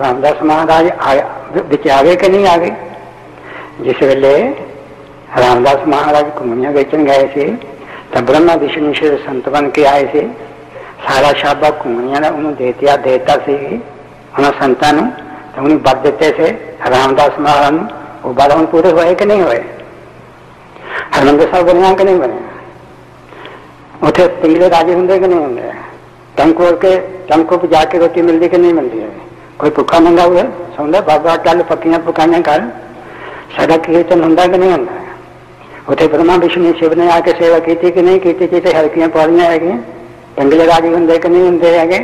रामदास महाराज बिच आ गए कि नहीं आ गए जिस वेले रामदास महाराज कुमिया बेचन गए थे, तब ब्रह्मा विष्णु से संत बन के आए थे। सारा शाबा कुमिया ने उन्हें देतिया देता से उन्हें संता तो उन्हें बद देते थे, रामदास महाराज, वो बाधावन पूरे हुए कि नहीं हुए? हरिमंदर साहब बने हाँ कि नहीं बने उठे पीले राजे होंगे कि नहीं होंगे? टंकोर के टमको पर जाके रोटी मिलती कि नहीं मिलती है? ਨਹੀਂ ਮਿਲਦੀ ਹੈ ਕੋਈ ਭੁੱਖਾ ਨੰਗਾ ਹੋਇਆ ਸੌਂਦਾ ਬਾਬਾ ਕੱਲ ਪੱਕੀਆਂ ਪਕਾਈਆਂ ਕਰ ਸਾਡਾ ਕੀਰਤਨ ਹੁੰਦਾ ਕਿ ਨਹੀਂ ਹੁੰਦਾ ਉੱਥੇ ਬ੍ਰਹਮਾ ਵਿਸ਼ਨੂੰ ਸ਼ਿਵ ਨੇ ਆ ਕੇ ਸੇਵਾ ਕੀਤੀ ਕਿ ਨਹੀਂ ਕੀਤੀ ਕਿਤੇ ਹਲਕੀਆਂ ਪੌੜੀਆਂ ਹੈਗੀਆਂ ਪਿੰਗਲੇ ਰਾਜੇ ਹੁੰਦੇ ਕਿ ਨਹੀਂ ਹੁੰਦੇ ਹੈਗੇ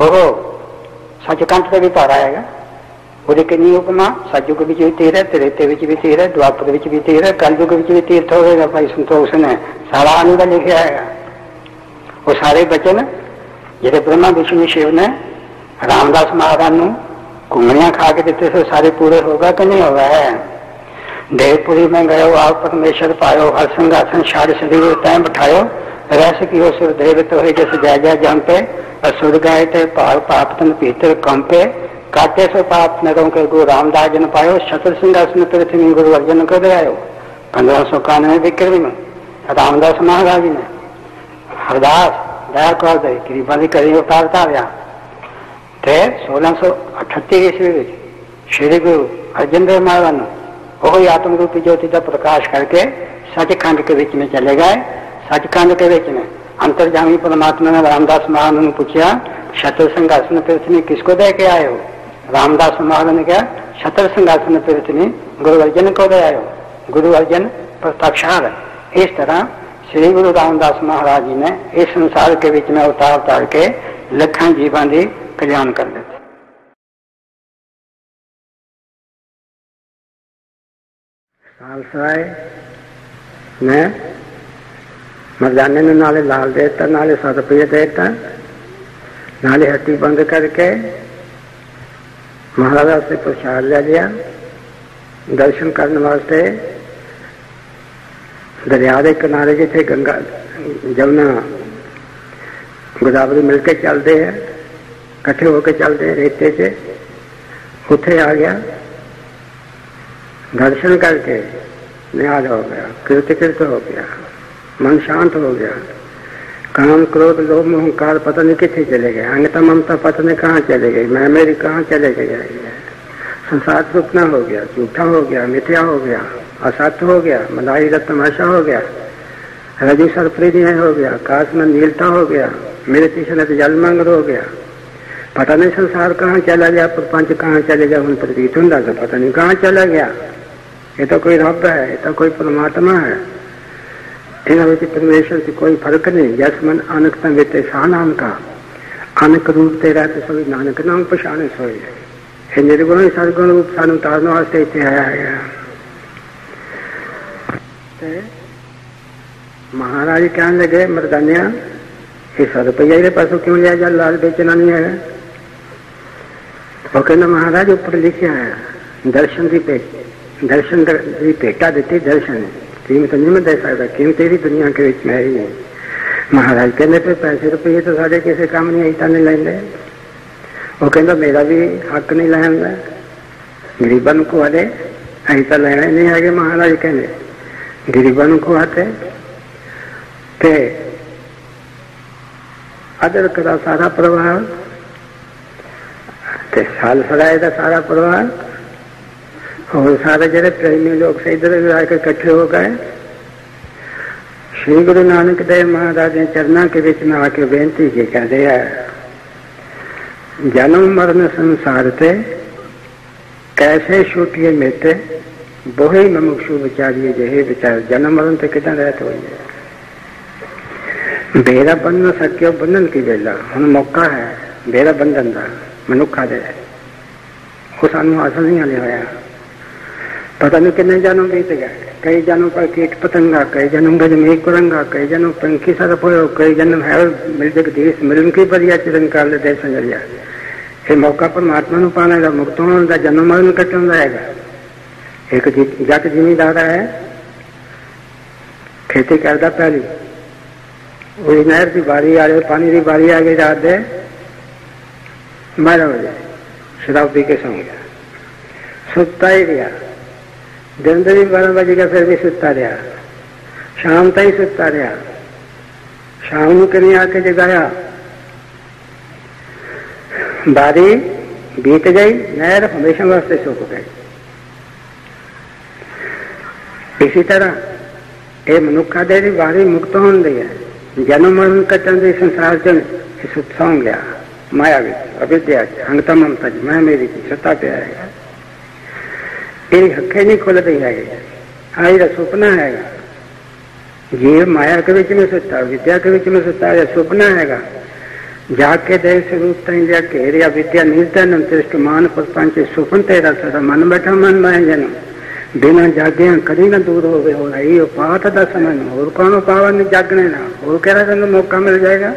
ਉਹ ਸੱਚਕੰਠ ਤੇ ਵੀ ਪਾਰਾ ਹੈਗਾ ਉਹਦੇ ਕਿੰਨੀ ਉਪਮਾ ਸਤਜੁਗ ਵਿੱਚ ਵੀ ਤੀਰ ਹੈ ਤ੍ਰੇਤੇ ਵਿੱਚ ਵੀ ਤੀਰ ਹੈ ਦੁਆਪਰ ਵਿੱਚ ਵੀ ਤੀਰ ਹੈ ਕਲਯੁਗ ਵਿੱਚ ਵੀ ਤੀਰਥ ਹੋਵੇਗਾ ਭਾਈ ਸੰਤੋਖ ਨੇ ਸਾਰਾ ਅਨੁਦਾ ਲਿਖਿਆ ਹੈਗਾ ਉਹ ਸਾਰੇ ਬਚਨ ਜਿਹੜੇ ਬ੍ਰਹਮਾ ਵਿਸ਼ਨੂੰ ਸ਼ਿਵ ਨੇ रामदास महाराज ने खा के देते थे सारे पूरे होगा कि नहीं होगा है देवपुरी में गयो आप परमेश्वर पायो हर सिंहासन शार शरीर तय बैठायो रस की हो सुरदेव तो है, जैसे जय जय जम पे असुर गए थे पार पाप तन पीतर कम पे। काटे सो पाप नरों के गुरु रामदास जन पायो शत्रु सिंहासन पृथ्वी गुरु अर्जन कर आयो पंद्रह सौ कानवे विक्रमी में, रामदास महाराज ने। हरदास, दया कर दे, कृपा की करी उतारता व्या थे सोलह सौ अठहत्तर ईस्वी में श्री गुरु हरजिंदर महाराज उत्म रूप ज्योति का प्रकाश करके सचखंड के बीच में चले गए। सचखंड के बीच में अंतर्जामी परमात्मा ने रामदास महाराज ने पूछा, शत्रु सिंहासन पृथ्वी किसको दे के आए हो? रामदास महाराज ने क्या शत्रु सिंहासन पृथ्वी गुरु अर्जन को दे आयो गुरु अर्जुन प्रत्यक्षार इस तरह श्री गुरु रामदास महाराज जी ने इस संसार के बीच में उतार उतार के लखन जीवन दी कल्याण कर देते। ಸಾಲ್ಸಾಯ್ ನೇ मरदाने में नाले लाल देता, नाले सात सतप्रिय देता, नाले हट्टी बंद करके महाराजा से प्रसाद ले लिया। दर्शन करने वास्ते दरिया के किनारे जिथे गंगा, जमुना, गोदावरी मिलके चलते हैं। इकट्ठे होकर चलते रहते थे। उठे आ गया। दर्शन करके न्याज हो गया। कृतकृत हो गया। मन शांत हो गया। काम क्रोध, लोभ मोहकार पता नहीं कितने चले गए। अंगता ममता पता नहीं कहाँ चले गई मैं मेरी कहाँ चले गए? संसार सुपना हो गया, झूठा हो गया, मिथ्या हो गया, असत्य हो गया, मलाई का तमाशा हो गया रजू सरप्रीति हो गया, काश में नीलता हो गया, मेरे पीछे तो जलमंग्र हो गया। पता नहीं संसार कहाँ चला गया, प्रपंच कहाँ चले गया, उन प्रतीत होता तो पता नहीं कहाँ चला गया। ये तो कोई रब है, ये तो कोई परमात्मा है। इन्होंने परमेश्वर से कोई फ़र्क नहीं, जस मन अनकता बेते नाम का। अनक रूप तेरा तो सभी नानक नाम पछाने सोए। ये निर्गुण सदगुण रूप सानू तारने वास्ते इतने आया है। महाराज कहने लगे, मरदानिया, ये सौ रुपया पासों क्यों लिया जा, लाल बेचना नहीं है? और कहना महाराज ऊपर लिखे आया दर्शन दी पे दर्शन दी भेटा दी दर्शन कीमत नहीं मैं दे सकता कीमत तेरी दुनिया के बीच में ही नहीं महाराज कहने पे पैसे रुपये तो साढ़े किसी काम नहीं आई नहीं लेंगे वो कहता मेरा भी हक नहीं लेना गरीबन को अरे ऐसा लेना नहीं आगे महाराज कहने गरीबन को आते ते अदर करा सारा प्रभाव કે साल फराए था सारा परिवार। और सारे जरे प्रेमी लोग से इधर उधर आकर इकट्ठे हो गए। श्री गुरु नानक देव महाराज ने चरणा के बीच में आके बेनती की रहे हैं जन्म, मरण, संसार थे, कैसे छूटिए मेते बोहे मुमुक्षु विचारिए जहे विचार। जन्म, मरण तो कितना रहते हुए बेरा बंधन सक्यो बंधन की बेला हम मौका है, बेरा बंधन का मनुखा दे वो सानू हासिल नहीं हाले होया पता नहीं कितने जन्म बीत गए कई जन्म पर कीट पतंगा कई जन्म गज में कुरंगा कई जन्म पंखी सरप हो कई जन्म है मिल जगदीश मिलन की बरिया चिरन काल दे संजरिया ये मौका परमात्मा ਨੂੰ ਪਾਣਾ ਦਾ ਮੁਕਤ ਹੋਣ ਦਾ ਜਨਮ ਮਰਨ ਕੱਟਣ ਦਾ ਹੈਗਾ ਇੱਕ ਜੱਟ ਜ਼ਿਮੀਦਾਰ ਹੈ ਖੇਤੀ ਕਰਦਾ ਪਹਿਲੀ ਉਹ ਨਹਿਰ ਦੀ ਬਾਰੀ ਆ ਰਹੀ ਪਾਣੀ ਦੀ ਬਾਰੀ ਆ ਗਈ ਰਾਤ ਦੇ मारा हो जाए शराब पी के सो गया सुता ही रहा। दिन तो भी बारह बजे का फिर भी सुता रहा। शाम तक ही सुता रहा। शाम कहीं आके जगाया। बारी बीत गई, नहर हमेशा वास्ते सुख गई। इसी तरह ये मनुखा दे बारी मुक्त होने दी है। जन्म मरण कटन संसार चल इस उत्सव गया। माया अविद्या हंगता ममता जी मैं मेरी की सत्ता पे आएगा तेरी हखे नहीं खुल रही है। आज का सुपना है। जीव माया के बीच में सुता विद्या के बीच में सुता है, सुपना है। जाग के देव स्वरूप तय घेरिया विद्या निर्धन तिष्ट मान पुष्पांच सुपन तेरा सदा। मन बैठा, मन मैं जन्म बिना जागे कभी ना दूर हो गए हो रही पाठ का समय और कौन पावन जागने ना? और कह रहा मौका मिल जाएगा?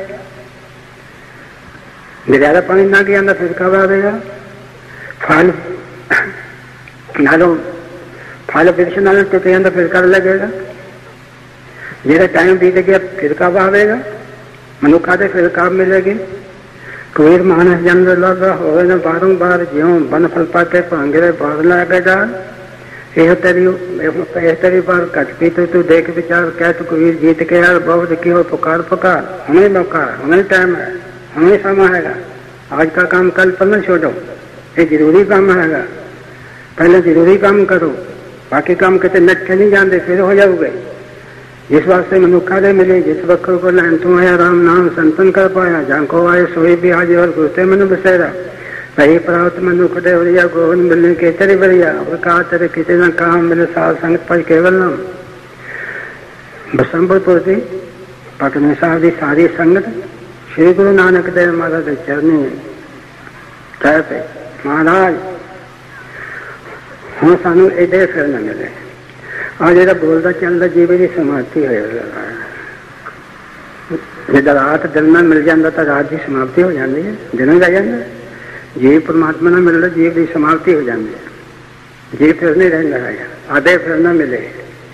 ज़्यादा पानी ना गया ना फिर कब आएगा फल नालों तो फल वृक्ष नालों तो अंदर फिर लगेगा? जरा टाइम बीत गया, फिर कब आवेगा मनुखा से फिर कब मिलेगी? कबीर मानस जन्म लग हो बारों बार ज्यो बन फल पाते पांगरे बार लगेगा यह तेरी यह तेरी बार कट पी तो तू देख विचार, कह तो तू कुवीर जीत के यार बहुत क्यों हो पुकार पुकार हमें मौका हमें टाइम है। समा हैगा आज का काम कल पर न छोड़ो। ये ज़रूरी काम हैगा पहले ज़रूरी काम करो। बाकी काम कितने नट नहीं जानते, फिर हो जाओगे। जिस वास्ते मनुखा दे मिले, जिस वक्त को लैन तू आया राम नाम संतन कर पाया, जांको आए सोई भी आज और गुस्ते मनु बसेरा। सही प्राप्त मनुख दे बढ़िया गोविंद मिलने के तेरे बढ़िया। और कहा, तेरे किसी न कहा मिले साल संगत पर केवल नाम। बसंबरपुर की पटने साहब की सारी संगत श्री गुरु नानक देव महाराज के चरणी में कहते महाराज हम सानू एडे फिर न मिले। और जो बोलता चलता तो जीवे की समाप्ति हो जो रात दिन में मिल जाता तो रात की समाप्ति हो जाती है, दिन रह जाता जीव परमात्मा ने मिलता तो जीव की समाप्ति हो जाती है। जीव फिर नहीं रहना है। आधे फिर न मिले।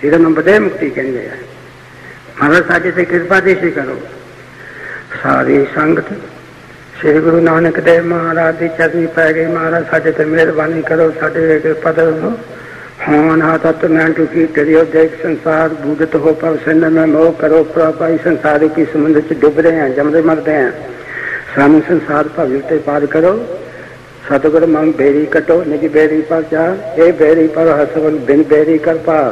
इधर नंबर मुक्ति कहते हैं। महाराज साजे से कृपा दी करो। ਸਾਰੀ ਸੰਗਤ ਸ੍ਰੀ ਗੁਰੂ ਨਾਨਕ ਦੇਵ ਮਹਾਰਾਜ ਦੀ ਚਰਨੀ ਪੈ ਗਈ ਮਹਾਰਾਜ ਸਾਡੇ ਤੇ ਮਿਹਰਬਾਨੀ ਕਰੋ ਸਾਡੇ ਕਿਰਪਾ ਕਰੋ ਹਾਂ ਨਾ ਤਤ ਮੈਂ ਟੁਕੀ ਕਰਿਓ ਦੇਖ ਸੰਸਾਰ ਬੂਝਤ ਹੋ ਪਰ ਸਿੰਨ ਮੈਂ ਮੋਹ ਕਰੋ ਪ੍ਰਾਪਾਈ ਸੰਸਾਰ ਕੀ ਸਮੁੰਦਰ ਚ ਡੁੱਬ ਰਹੇ ਹਾਂ ਜਮਦੇ ਮਰਦੇ ਹਾਂ ਸਾਨੂੰ ਸੰਸਾਰ ਭਵਿ ਤੇ ਪਾਰ ਕਰੋ सतगुर मन बेरी कटो निज बेरी पर जा ये बेरी पर हसवन बिन बेरी कर पार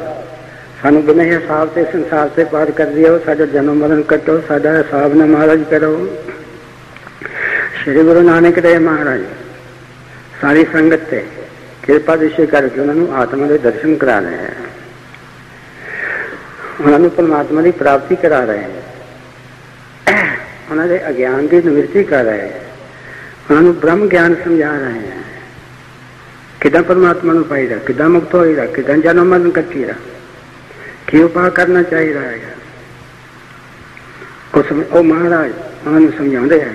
बिना हिसाब से संसार से पार कर दियो साडा जन्म मरण कटो साडा हिसाब न महाराज करो श्री गुरु नानक देव महाराज सारी संगत से कृपा दिशे करके उन्होंने आत्मा के दर्शन करा रहे हैं उन्होंने परमात्मा की प्राप्ति करा रहे हैं उन्होंने अज्ञान की निवृत्ति कर रहे हैं उन्होंने ब्रह्म ज्ञान समझा रहे हैं किदा परमात्मा पाईदा कि मुक्त होगा कि जन्म मरण कटीरा कि उपाय करना चाहिए उस ओ महाराज उन्होंने समझा है।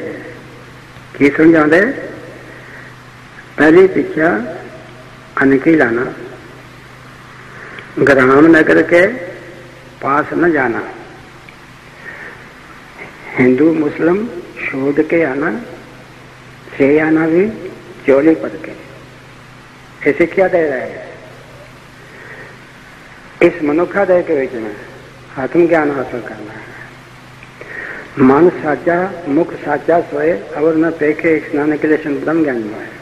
कि समझा पहली शिक्षा अनकी लाना। ग्राम नगर के पास न जाना। हिंदू, मुस्लिम, शोध के आना। से आना भी चोली पद के। ऐसे क्या दे रहे हैं? इस मनुखादय के बीच में आत्मज्ञान हासिल करना है। मन साचा, मुख साचा सोए और न पेखे स्नान के लिए ब्रह्म ज्ञान में है।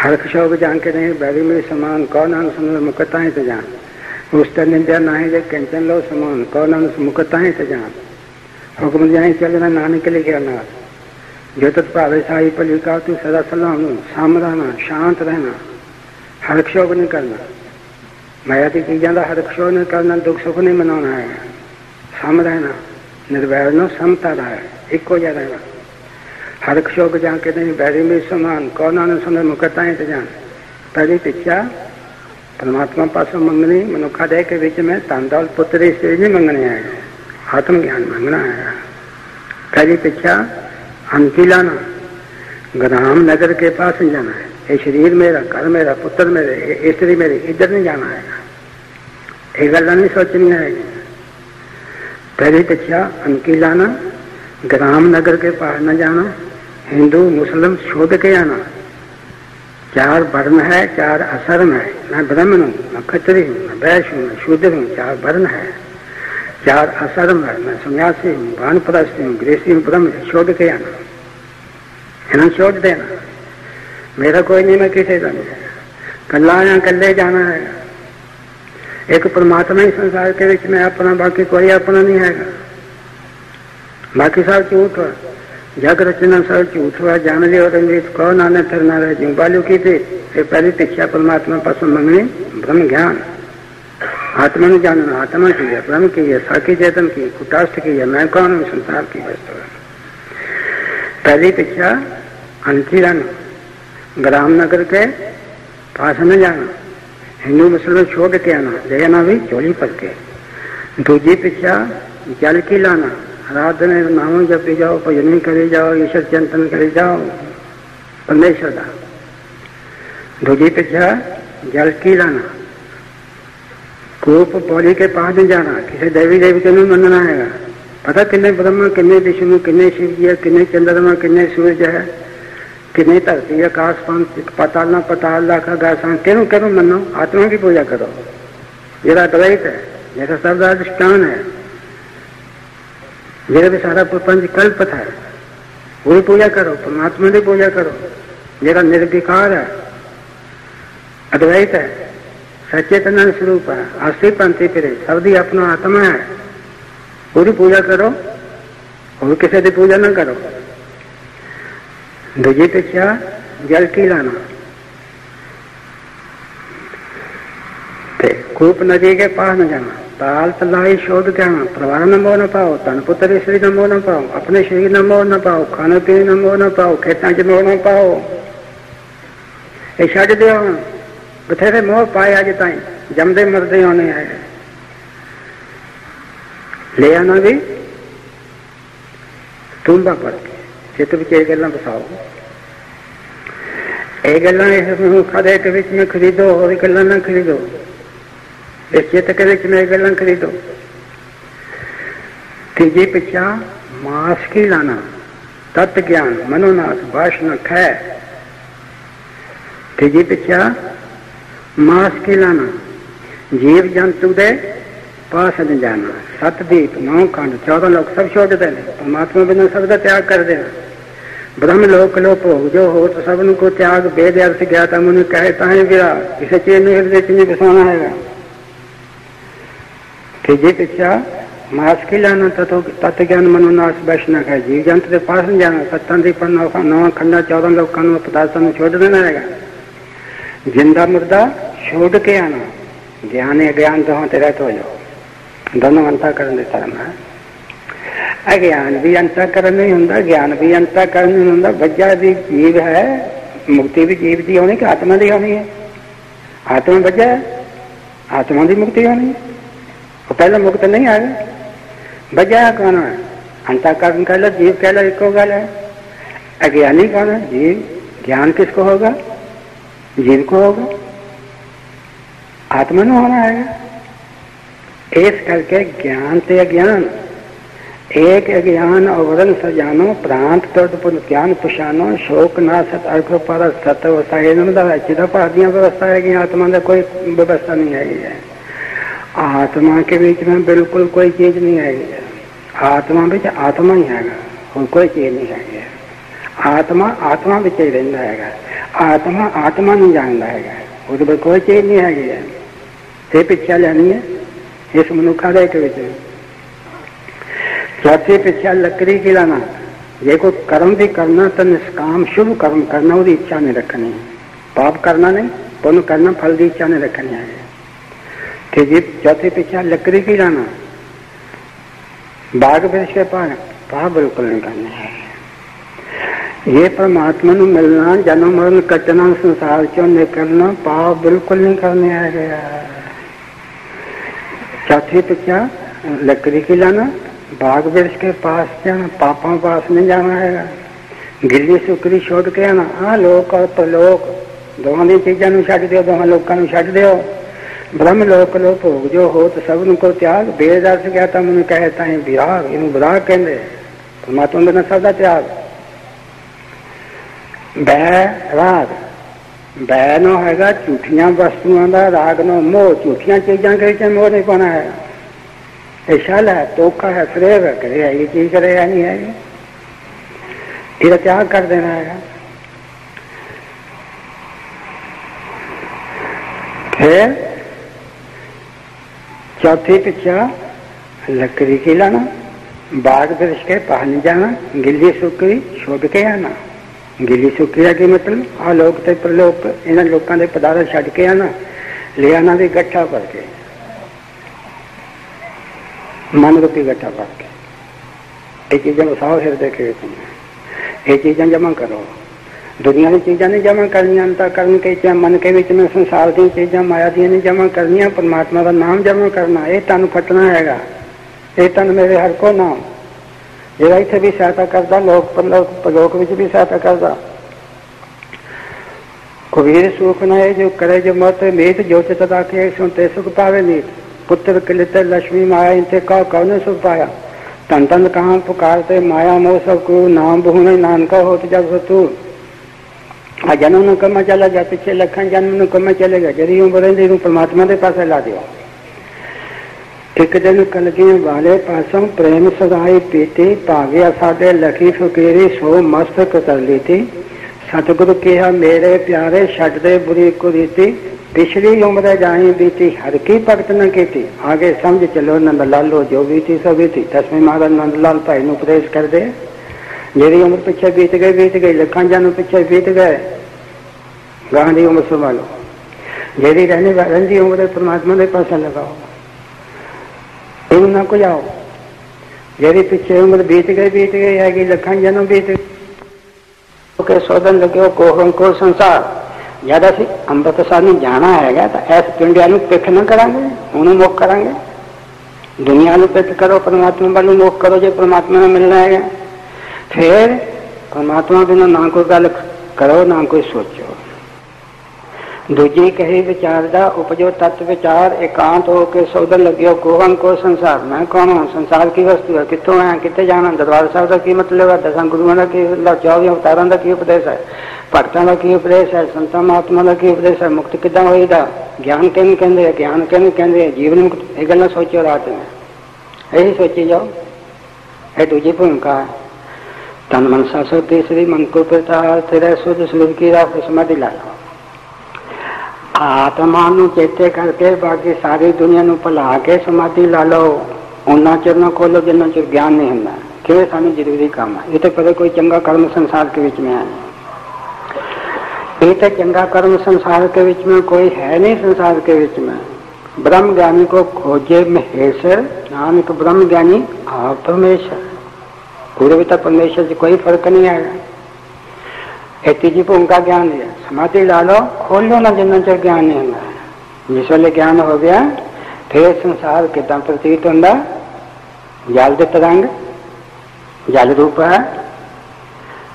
हर शोभ जान के नहीं बैरी में समान, कौन अनुसंध मुकता है जान। उस निंदा ना है कंचन लो समान, कौन अनुस मुकता है जान। हुक्म जाए चलना नाने के लिए क्या ना? जो तत्भावे साई भली का तू सदा सलाम साम शांत रहना। हर क्षोभ नहीं करना। माया की चीजा का हर क्षोभ नहीं करना दुख सुख नहीं मनाना है। सम रहना निर्वैर नो समता रहा इको जा रहना हर क्षोभ जाके नहीं, बैरी में समान कौन आने सुने मुकता जान। पहली शिक्षा परमात्मा पास मंगनी मनुखा दे के बीच में तांदौल पुत्री से नहीं मंगने है। आत्मज्ञान मंगना है। पहली शिक्षा अंतिलाना ग्राम नगर के पास नहीं जाना है। ये शरीर मेरा, घर मेरा, पुत्र मेरे स्त्री मेरी, इधर नहीं जाना है। ये नहीं सोचनी है। पहली शिक्षा अंकिलाना ग्राम नगर के पार न जाना, हिंदू, मुस्लिम शोध के आना। चार वर्ण है, चार असर्म है। मैं ब्रह्मण हूँ मैं खत्री हूँ मैं वैश्य हूँ मैं शूद्र हूँ, चार वर्ण है। चार असर्म है, मैं सन्यासी हूँ भानप्रस्थ हूँ गृहसी हूँ, ब्रह्म छोड़ के आना। इन्हें छोड़ देना? मेरा कोई नहीं, मैं किसे नहीं कल्ला या कल्ले जाना है। एक परमात्मा ही संसार के बीच में अपना, बाकी कोई अपना नहीं है बाकी सब झूठ जग रचना सब झूठ हुआ। जान लियो रंजीत कौन आने फिर ना रह जू बालू की थी? पहली शिक्षा परमात्मा पसंद मंगनी, ब्रह्म ज्ञान। आत्मा ने जानना, आत्मा की है, ब्रह्म की है साकी चेतन की कुटास्थ की है, मैं कौन हूँ? संसार की वस्तु पहली शिक्षा अंकिरण ग्राम नगर के पास में जाना। हिंदू मुसलमान छोड़ के आना लेना भी चोली पर के। दूजी शिक्षा जल की लाना रात में नामों भी जाओ, भजन करे जाओ, ईश्वर चिंतन करे जाओ, परमेश्वर का। दूजी पिछा जल की लाना, कूप पौड़ी के पास में जाना, किसी देवी देवी के नहीं मनना है। पता किन्ने ब्रह्मा, किन्ने विष्णु, किन्ने शिव जी है किन्ने चंद्रमा, किन्ने सूर्य है। किन्ने धरती आकाश पान पताल पताल लाखा गासा। केनू केनू मनो आत्मा की पूजा करो। जरा द्वैत है जैसा शब्द अधिष्ठान है। जरा भी सारा प्रपंच कल्प है वही पूजा करो, परमात्मा की पूजा करो। जरा निर्विकार है। अद्वैत है। सचेतन स्वरूप है। अस्थि पंथी फिरे। सबदी अपना आत्मा है। पूरी पूजा करो। और किसी की पूजा ना करो। दूजी शिक्षा जल की लाना कूप नदी के पास न जाना। ताल तलाई शोध आना परिवार न मोह न पाओ तन पुत्र श्री न मोह न पाओ, अपने शरीर न मोह न पाओ, खाने पीने न मोह न पाओ, खेतों च मोह न पाओ। ये छड़ दो बथेरे मोह पाए अज ताई, जमदे मरदे आने आए। ले आना भी। तुम्बा पड़ ਚਿੱਤ ਵਿੱਚ ਇਹ ਗੱਲਾਂ ਬਸਾਓ ਇਹ ਗੱਲਾਂ ਇਹ ਨੂੰ ਕਦੇ ਦੇ ਵਿੱਚ ਨਾ ਖਰੀਦੋ, ਹੋਰ ਗੱਲਾਂ ਨਾ ਖਰੀਦੋ। ਇਹ ਚਿੱਤ ਦੇ ਵਿੱਚ ਨਾ ਇਹ ਗੱਲਾਂ ਖਰੀਦੋ। ਤੀਜੀ ਪਿਛਾ, ਮਾਸ ਕੀ ਲਾਣਾ? ਤਤ ਗਿਆਨ ਮਨੋਨਾਥ ਭਾਸ਼ਣ ਖੈ। ਤੀਜੀ ਪਿਛਾ, ਮਾਸ ਕੀ ਲਾਣਾ? ਜੀਵ ਜੰਤੂ ਦੇ ਪਾਸ ਜਾਣਾ। ਸਤਦੀਪ, ਨੌ ਕੰਡ 14 ਲੋਕ ਸਭ ਛੋੜ ਦਿੰਦੇ ਪਰਮਾਤਮਾ ਬਿਨਾਂ ਸਭ ਦਾ ਤਿਆਗ ਕਰ ਦੇਣਾ ब्रह्म लोक लोप जो हो तो सबन को त्याग, वेद अर्थ ज्ञाता मुनि कहता है गिरा इसे चेन हृदय चिन्ह घुसाना है फिजिक इच्छा, मास की लाना, तत्व तत्व ज्ञान मनोनाश, वैष्णव है। जीव जंत के पास नहीं जाना, सत्तांधी पर नौ नौ खंडा, चौदह लोग कानून पदार्थ में छोड़ देना रहेगा। ज़िंदा मुर्दा, छोड़ के आना। ज्ञान ज्ञान तो होते रहते हो जाओ। दोनों अंता करने तरह है। ਅਗਿਆਨ ਵੀ ਅੰਤਕਰਨ ਨਹੀਂ ਹੁੰਦਾ ਗਿਆਨ ਵੀ ਅੰਤਕਰਨ ਨਹੀਂ ਹੁੰਦਾ ਬੱਜਾ ਦੀ ਜੀਵ ਹੈ ਮੁਕਤੀ ਵੀ ਜੀਵ ਦੀ ਹੋਣੀ ਕਿ ਆਤਮਾ ਦੀ ਹੋਣੀ ਹੈ ਆਤਮਾ ਬੱਜਾ ਆਤਮਾ ਦੀ ਮੁਕਤੀ ਹੋਣੀ ਹੈ ਉਹ ਪਹਿਲਾਂ ਮੁਕਤ ਨਹੀਂ ਆਇਆ ਬੱਜਾ ਕੌਣ ਹੈ अंतकरण कह लो जीव कह लो एक गल है अज्ञानी कौन है जीव ज्ञान किसको होगा जीव को होगा आत्मा न होना है इस करके ज्ञान ते अज्ञान एक अज्ञान अवरण सजानो प्रांत तत्पुर ज्ञान पुछानो शोक नाशत अर्घ पर सत्वस्था चिदा पादियाँ व्यवस्था है कि आत्मा का कोई व्यवस्था नहीं आई है आत्मा के बीच में बिल्कुल कोई चीज़ नहीं आई है आत्मा बीच आत्मा ही है और कोई चीज़ नहीं आई है आत्मा आत्मा बिच ही रहा है आत्मा आत्मा नहीं जानता है वो कोई चीज़ नहीं है ते पिछा लेनी है इस मनुखा के चौथी चौथी पिछा लकड़ी की लकड़ी गिराना देखो, कर्म भी करना तो निष्काम शुभ कर्म करना और इच्छा नहीं रखनी। है पाप करना नहीं, पुण्य करना, फल की इच्छा नहीं रखनी है। तीजी चौथी पीछा लकड़ी की जाना बाघ वृक्ष के पार, पाप बिल्कुल नहीं करना है। ये परमात्मा नु मिलना, जन्म, मरण, कटना, संसार चो निकलना पाप बिल्कुल नहीं करने आ गया चौथी पिछा लकड़ी की लाना बाग वृक्ष के पास जाना, पापा पास नहीं जाना है। गिल्ली सुकरी छोड़ के आना हाँ लोक और प्रलोक, दोनों चीजा छड़ दो लोगों छड़ दो ब्रह्म लोक लो भोग जो हो तो सबको त्याग बेद अर्थ क्या था मैंने कहे ताई विराग इन विराग कहें परमात्मा बिना सब का त्याग। बैराग बै नो है झूठिया वस्तुओं का राग नो मोह। झूठिया चीजा करके मोह नहीं पाना है। ತೋಕಾ ಕರೆ आएगी की करेगा नहीं आएगी तेरा त्याग कर देना है? फिर चौथी पिछा, लकड़ी की लाना बाघ वृक्ष के पानी जाना, गिल्ली सुकड़ी छोड़ के आना। गिल्ली सुकरिया की मतलब आलोक ते प्रलोक इन्होंने लोगों के पदार्थ छड़ के आना, ले आना भी गठा करके। मन रूपी गट्ठा भर के ये चीजें वसाओ हृदय के ये चीजें जमा करो दुनिया की चीजा नहीं जमा करनी अंतर कर्म के मन के बीच में संसार दी चीजा माया दी नहीं जमा करनी परमात्मा का नाम जमा करना ये तन फटना है ये तन मेरे हर को नाम ਜਿਹੜਾ ਇੱਥੇ ਵੀ ਸਹਾਇਤਾ ਕਰਦਾ ਲੋਕ ਪਰਲੋਕ ਵਿੱਚ ਵੀ ਸਹਾਇਤਾ ਕਰਦਾ ਕੁਬੀਰ ਸੁਖ ਨਾ ਹੈ ਜੋ ਕਰੇ ਜੋ ਮਤ ਮੇਤ ਜੋ ਚਿਤ ਰਾਖੇ ਸੁਨਤੇ ਸੁਖ ਪਾਵੇ ਨੀਤ पुत्र किलते लक्ष्मी माया इनसे कह कौन सुन पाया। तन तन कहा पुकारते माया मोह सबको नाम भूने नानका होत जब सतु। जन्म कम चला जा पिछले लखन जन्म कम चले गया जरी बोले परमात्मा के पास ला दिया। एक दिन कलगियों वाले पासों प्रेम सदाई पीते भाग्य साडे लखी फकीरी सो मस्त कतर लीती सतगुरु किया मेरे प्यारे छड़ दे बुरी कुरीति पिछली उम्र जाए बीती, हर की भगत न की आगे समझ चलो नंद लालो जो बीती सो बीती। दसवीं महाराज नंद लाल भाई उपदेश कर दे जेरी उम्र पिछे बीत गई बीत गई लखा जन पिछे बीत गए। गांधी की उम्र संभालो। जेरी रहने रही उम्र परमात्मा के पास लगाओ। तुम ना कुछ आओ। जेरी पिछे उम्र बीत गई बीत गई है लखन लखा बीत गए सोधन लगे को संसार। ਜਦ ਅਸੀਂ ਅੰਮ੍ਰਿਤਸਰ ਨੂੰ ਜਾਣਾ ਹੈਗਾ ਤਾਂ ਇਸ ਪਿੰਡਿਆਂ ਨੂੰ ਪਿੱਖ ਨਾ ਕਰਾਂਗੇ ਉਹਨੂੰ ਮੁੱਖ ਕਰਾਂਗੇ ਦੁਨੀਆ ਨੂੰ ਪਿੱਖ ਕਰੋ ਪਰਮਾਤਮਾ ਵੱਲ ਮੁੱਖ ਕਰੋ ਜੇ ਪਰਮਾਤਮਾ ਨੂੰ ਮਿਲਣਾ ਹੈਗਾ फिर परमात्मा बिना ना कोई गल करो ना कोई दूजी कही विचार का उपजो तत्व विचार, एकांत हो के सौदर लगे गोहन को संसार। मैं कौन हूँ? संसार की वस्तु है। कितों है? कितने जाना? दरबार साहब का की मतलब है? दसा गुरुओं का की चौबी अवतारों का उपदेश है? भक्तों का की उपदेश है? संता महात्मा का की उपदेश है? मुक्त कि होगा ज्ञान कहने कहते ज्ञान कहने कहते जीवन मुक्त ये गल सोचो रात में। यही सोची जाओ। ये दूजी भूमिका है। तन मन शासक तीसरी, मन को तेरे शुद्ध शरीर की राह समाधि ला लो। ਆਤਮਾ ਨੂੰ ਚੇਤੇ ਕਰਕੇ ਬਾਕੀ ਸਾਰੀ ਦੁਨੀਆ ਨੂੰ ਭੁਲਾ ਕੇ ਸਮਾਧੀ ਲਾ ਲਓ ਉਹਨਾਂ ਚਿਰ ਨਾ ਖੋਲੋ ਜਿੰਨਾ ਚਿਰ ਗਿਆਨ ਨਹੀਂ ਹੁੰਦਾ ਕਿਵੇਂ ਸਾਨੂੰ ਜ਼ਰੂਰੀ ਕੰਮ ਹੈ ਇਹ ਤਾਂ ਕਦੇ ਕੋਈ ਚੰਗਾ ਕਰਮ ਸੰਸਾਰ के बीच में है ये तो चंगा कर्म संसार के बीच में कोई है नहीं संसार के बीच में ब्रह्म ज्ञानी को खोजे महेश नानक ब्रह्म ज्ञानी आप परमेश्वर पूर्व तक परमेश्वर से कोई फर्क नहीं आएगा जी को उनका ज्ञान दिया समाधि डालो, खोल लो ना जिन चर ज्ञान नहीं होगा जिस वाले ज्ञान हो गया, फिर संसार कितना प्रतीत होंगे। जाल दे तरंग जाल रूप है।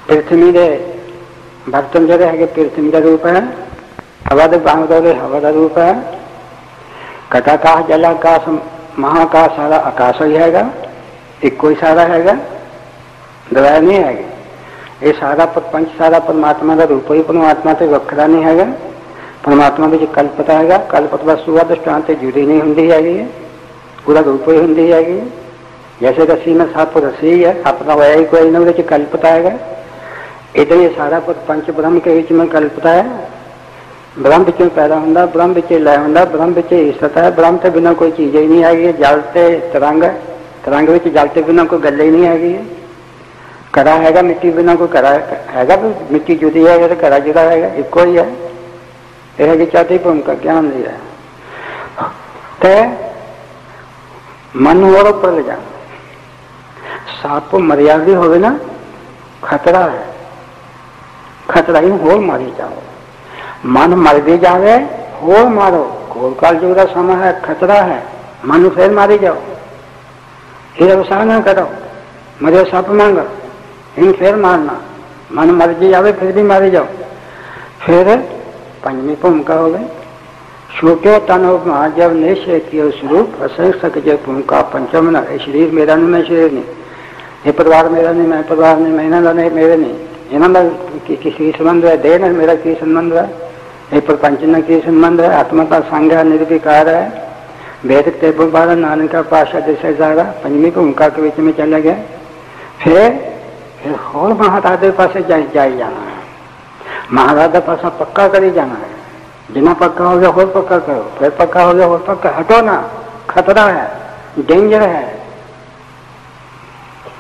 पृथ्वी दे भक्तम जो है पृथ्वी का रूप है। हवा दे बांगदे हवा का रूप है। कटाकाश जल आकाश महाकाश सारा आकाश ही हैगा। एक कोई सारा हैगा। दवाया नहीं हैगी। ਇਹ ਸਾਰਾ ਪੰਚ ਸਾਰਾ ਪਰਮਾਤਮਾ ਦਾ ਰੂਪ ਹੀ ਪਰਮਾਤਮਾ ਤੇ ਵੱਖਰਾ ਨਹੀਂ ਹੈਗਾ ਪਰਮਾਤਮਾ ਵਿੱਚ ਕਲਪਤਾ ਹੈਗਾ ਕਲਪਤ ਵਸਤੂ ਦਾ ਦ੍ਰਿਸ਼ਟਾਂਤ ਤੇ ਜੁੜੀ ਨਹੀਂ ਹੁੰਦੀ ਹੈਗੀ ਉਹਦਾ ਰੂਪ ਹੀ ਹੁੰਦੀ ਹੈਗੀ जैसे रसी में साप रसी है अपना वह ही कोई न कल्पता है इधर ये सारा पंच ब्रह्म के बीच में कल्पता है ब्रह्म बिचों पैदा होंगे ब्रह्म बिच लय होंगे ब्रह्म बिच ईसत है ब्रह्म तो बिना कोई चीज ही नहीं हैगी जल से तरंग तरंग बिच जल से बिना कोई गल ही नहीं हैगी कड़ा है मिट्टी बिना कोई कड़ा है मिट्टी जुदी है तो कड़ा जुदा है एक ही है। यह है कि चाहती भूमिका ज्ञान दिया तो मन और ऊपर ले जा। साप मर्यादा हो ना, खतरा है। खतरा ही होर मारी जाओ। मन मर भी जावे होर मारो। घोर काल जो समय है, खतरा है। मन फिर मारी जाओ। फिर अवसाद ना करो। मरे सप मांगो। इन फिर मारना। मन मर जी जावे, फिर भी मारे जाओ। फिर पंचमी भूमिका हो गई छूटो तन जब निश्चय किया स्वरूप असंग सक जब भूमिका पंचम न शरीर मेरा नहीं, मैं शरीर नहीं। ये परिवार मेरा नहीं, मैं परिवार नहीं, मैं इन्हों नहीं, मेरे नहीं। इन्हों का किसी संबंध है, देह मेरा की संबंध है। ये प्रपंच न की संबंध है। आत्मा का संग है, निर्विकार है। वेद टेबल बारह, नानक का पाशा जैसे जाएगा पंचमी को उनका के बीच में चला गया। फिर फिर और महाराजा पास जाए जाए जाना है। महाराजा पास पक्का कर ही जाना है। जिना पक्का हो गया और पक्का करो। फिर पक्का हो गया और पक्का हटो ना। खतरा है डेंजर है।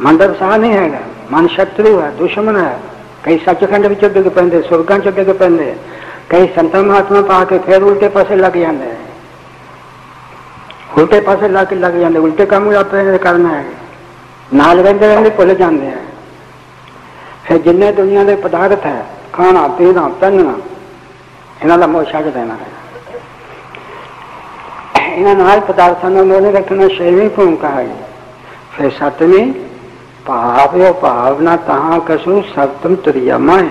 मंडप सहा नहीं है, मन शत्रु है, दुश्मन है। कई सचखंड भी चुके पेंदे चुके पेंदे कई संत महात्मा पा के फिर उल्टे पासे लग जाते। हैं उल्टे पासे ला के लग जाते। उल्टे काम अपने करना है। नाल रहते रहते भुल जाते हैं। फिर जिन्हें दुनिया के पदार्थ है, खाना, पीना पहनना इन्हों का मोह छक है। इन्हों पदार्थों में नहीं रखना छेवी भूमिका है फिर सतमी भाव यो भाव ना तहा कसु सप्तम त्रियामा है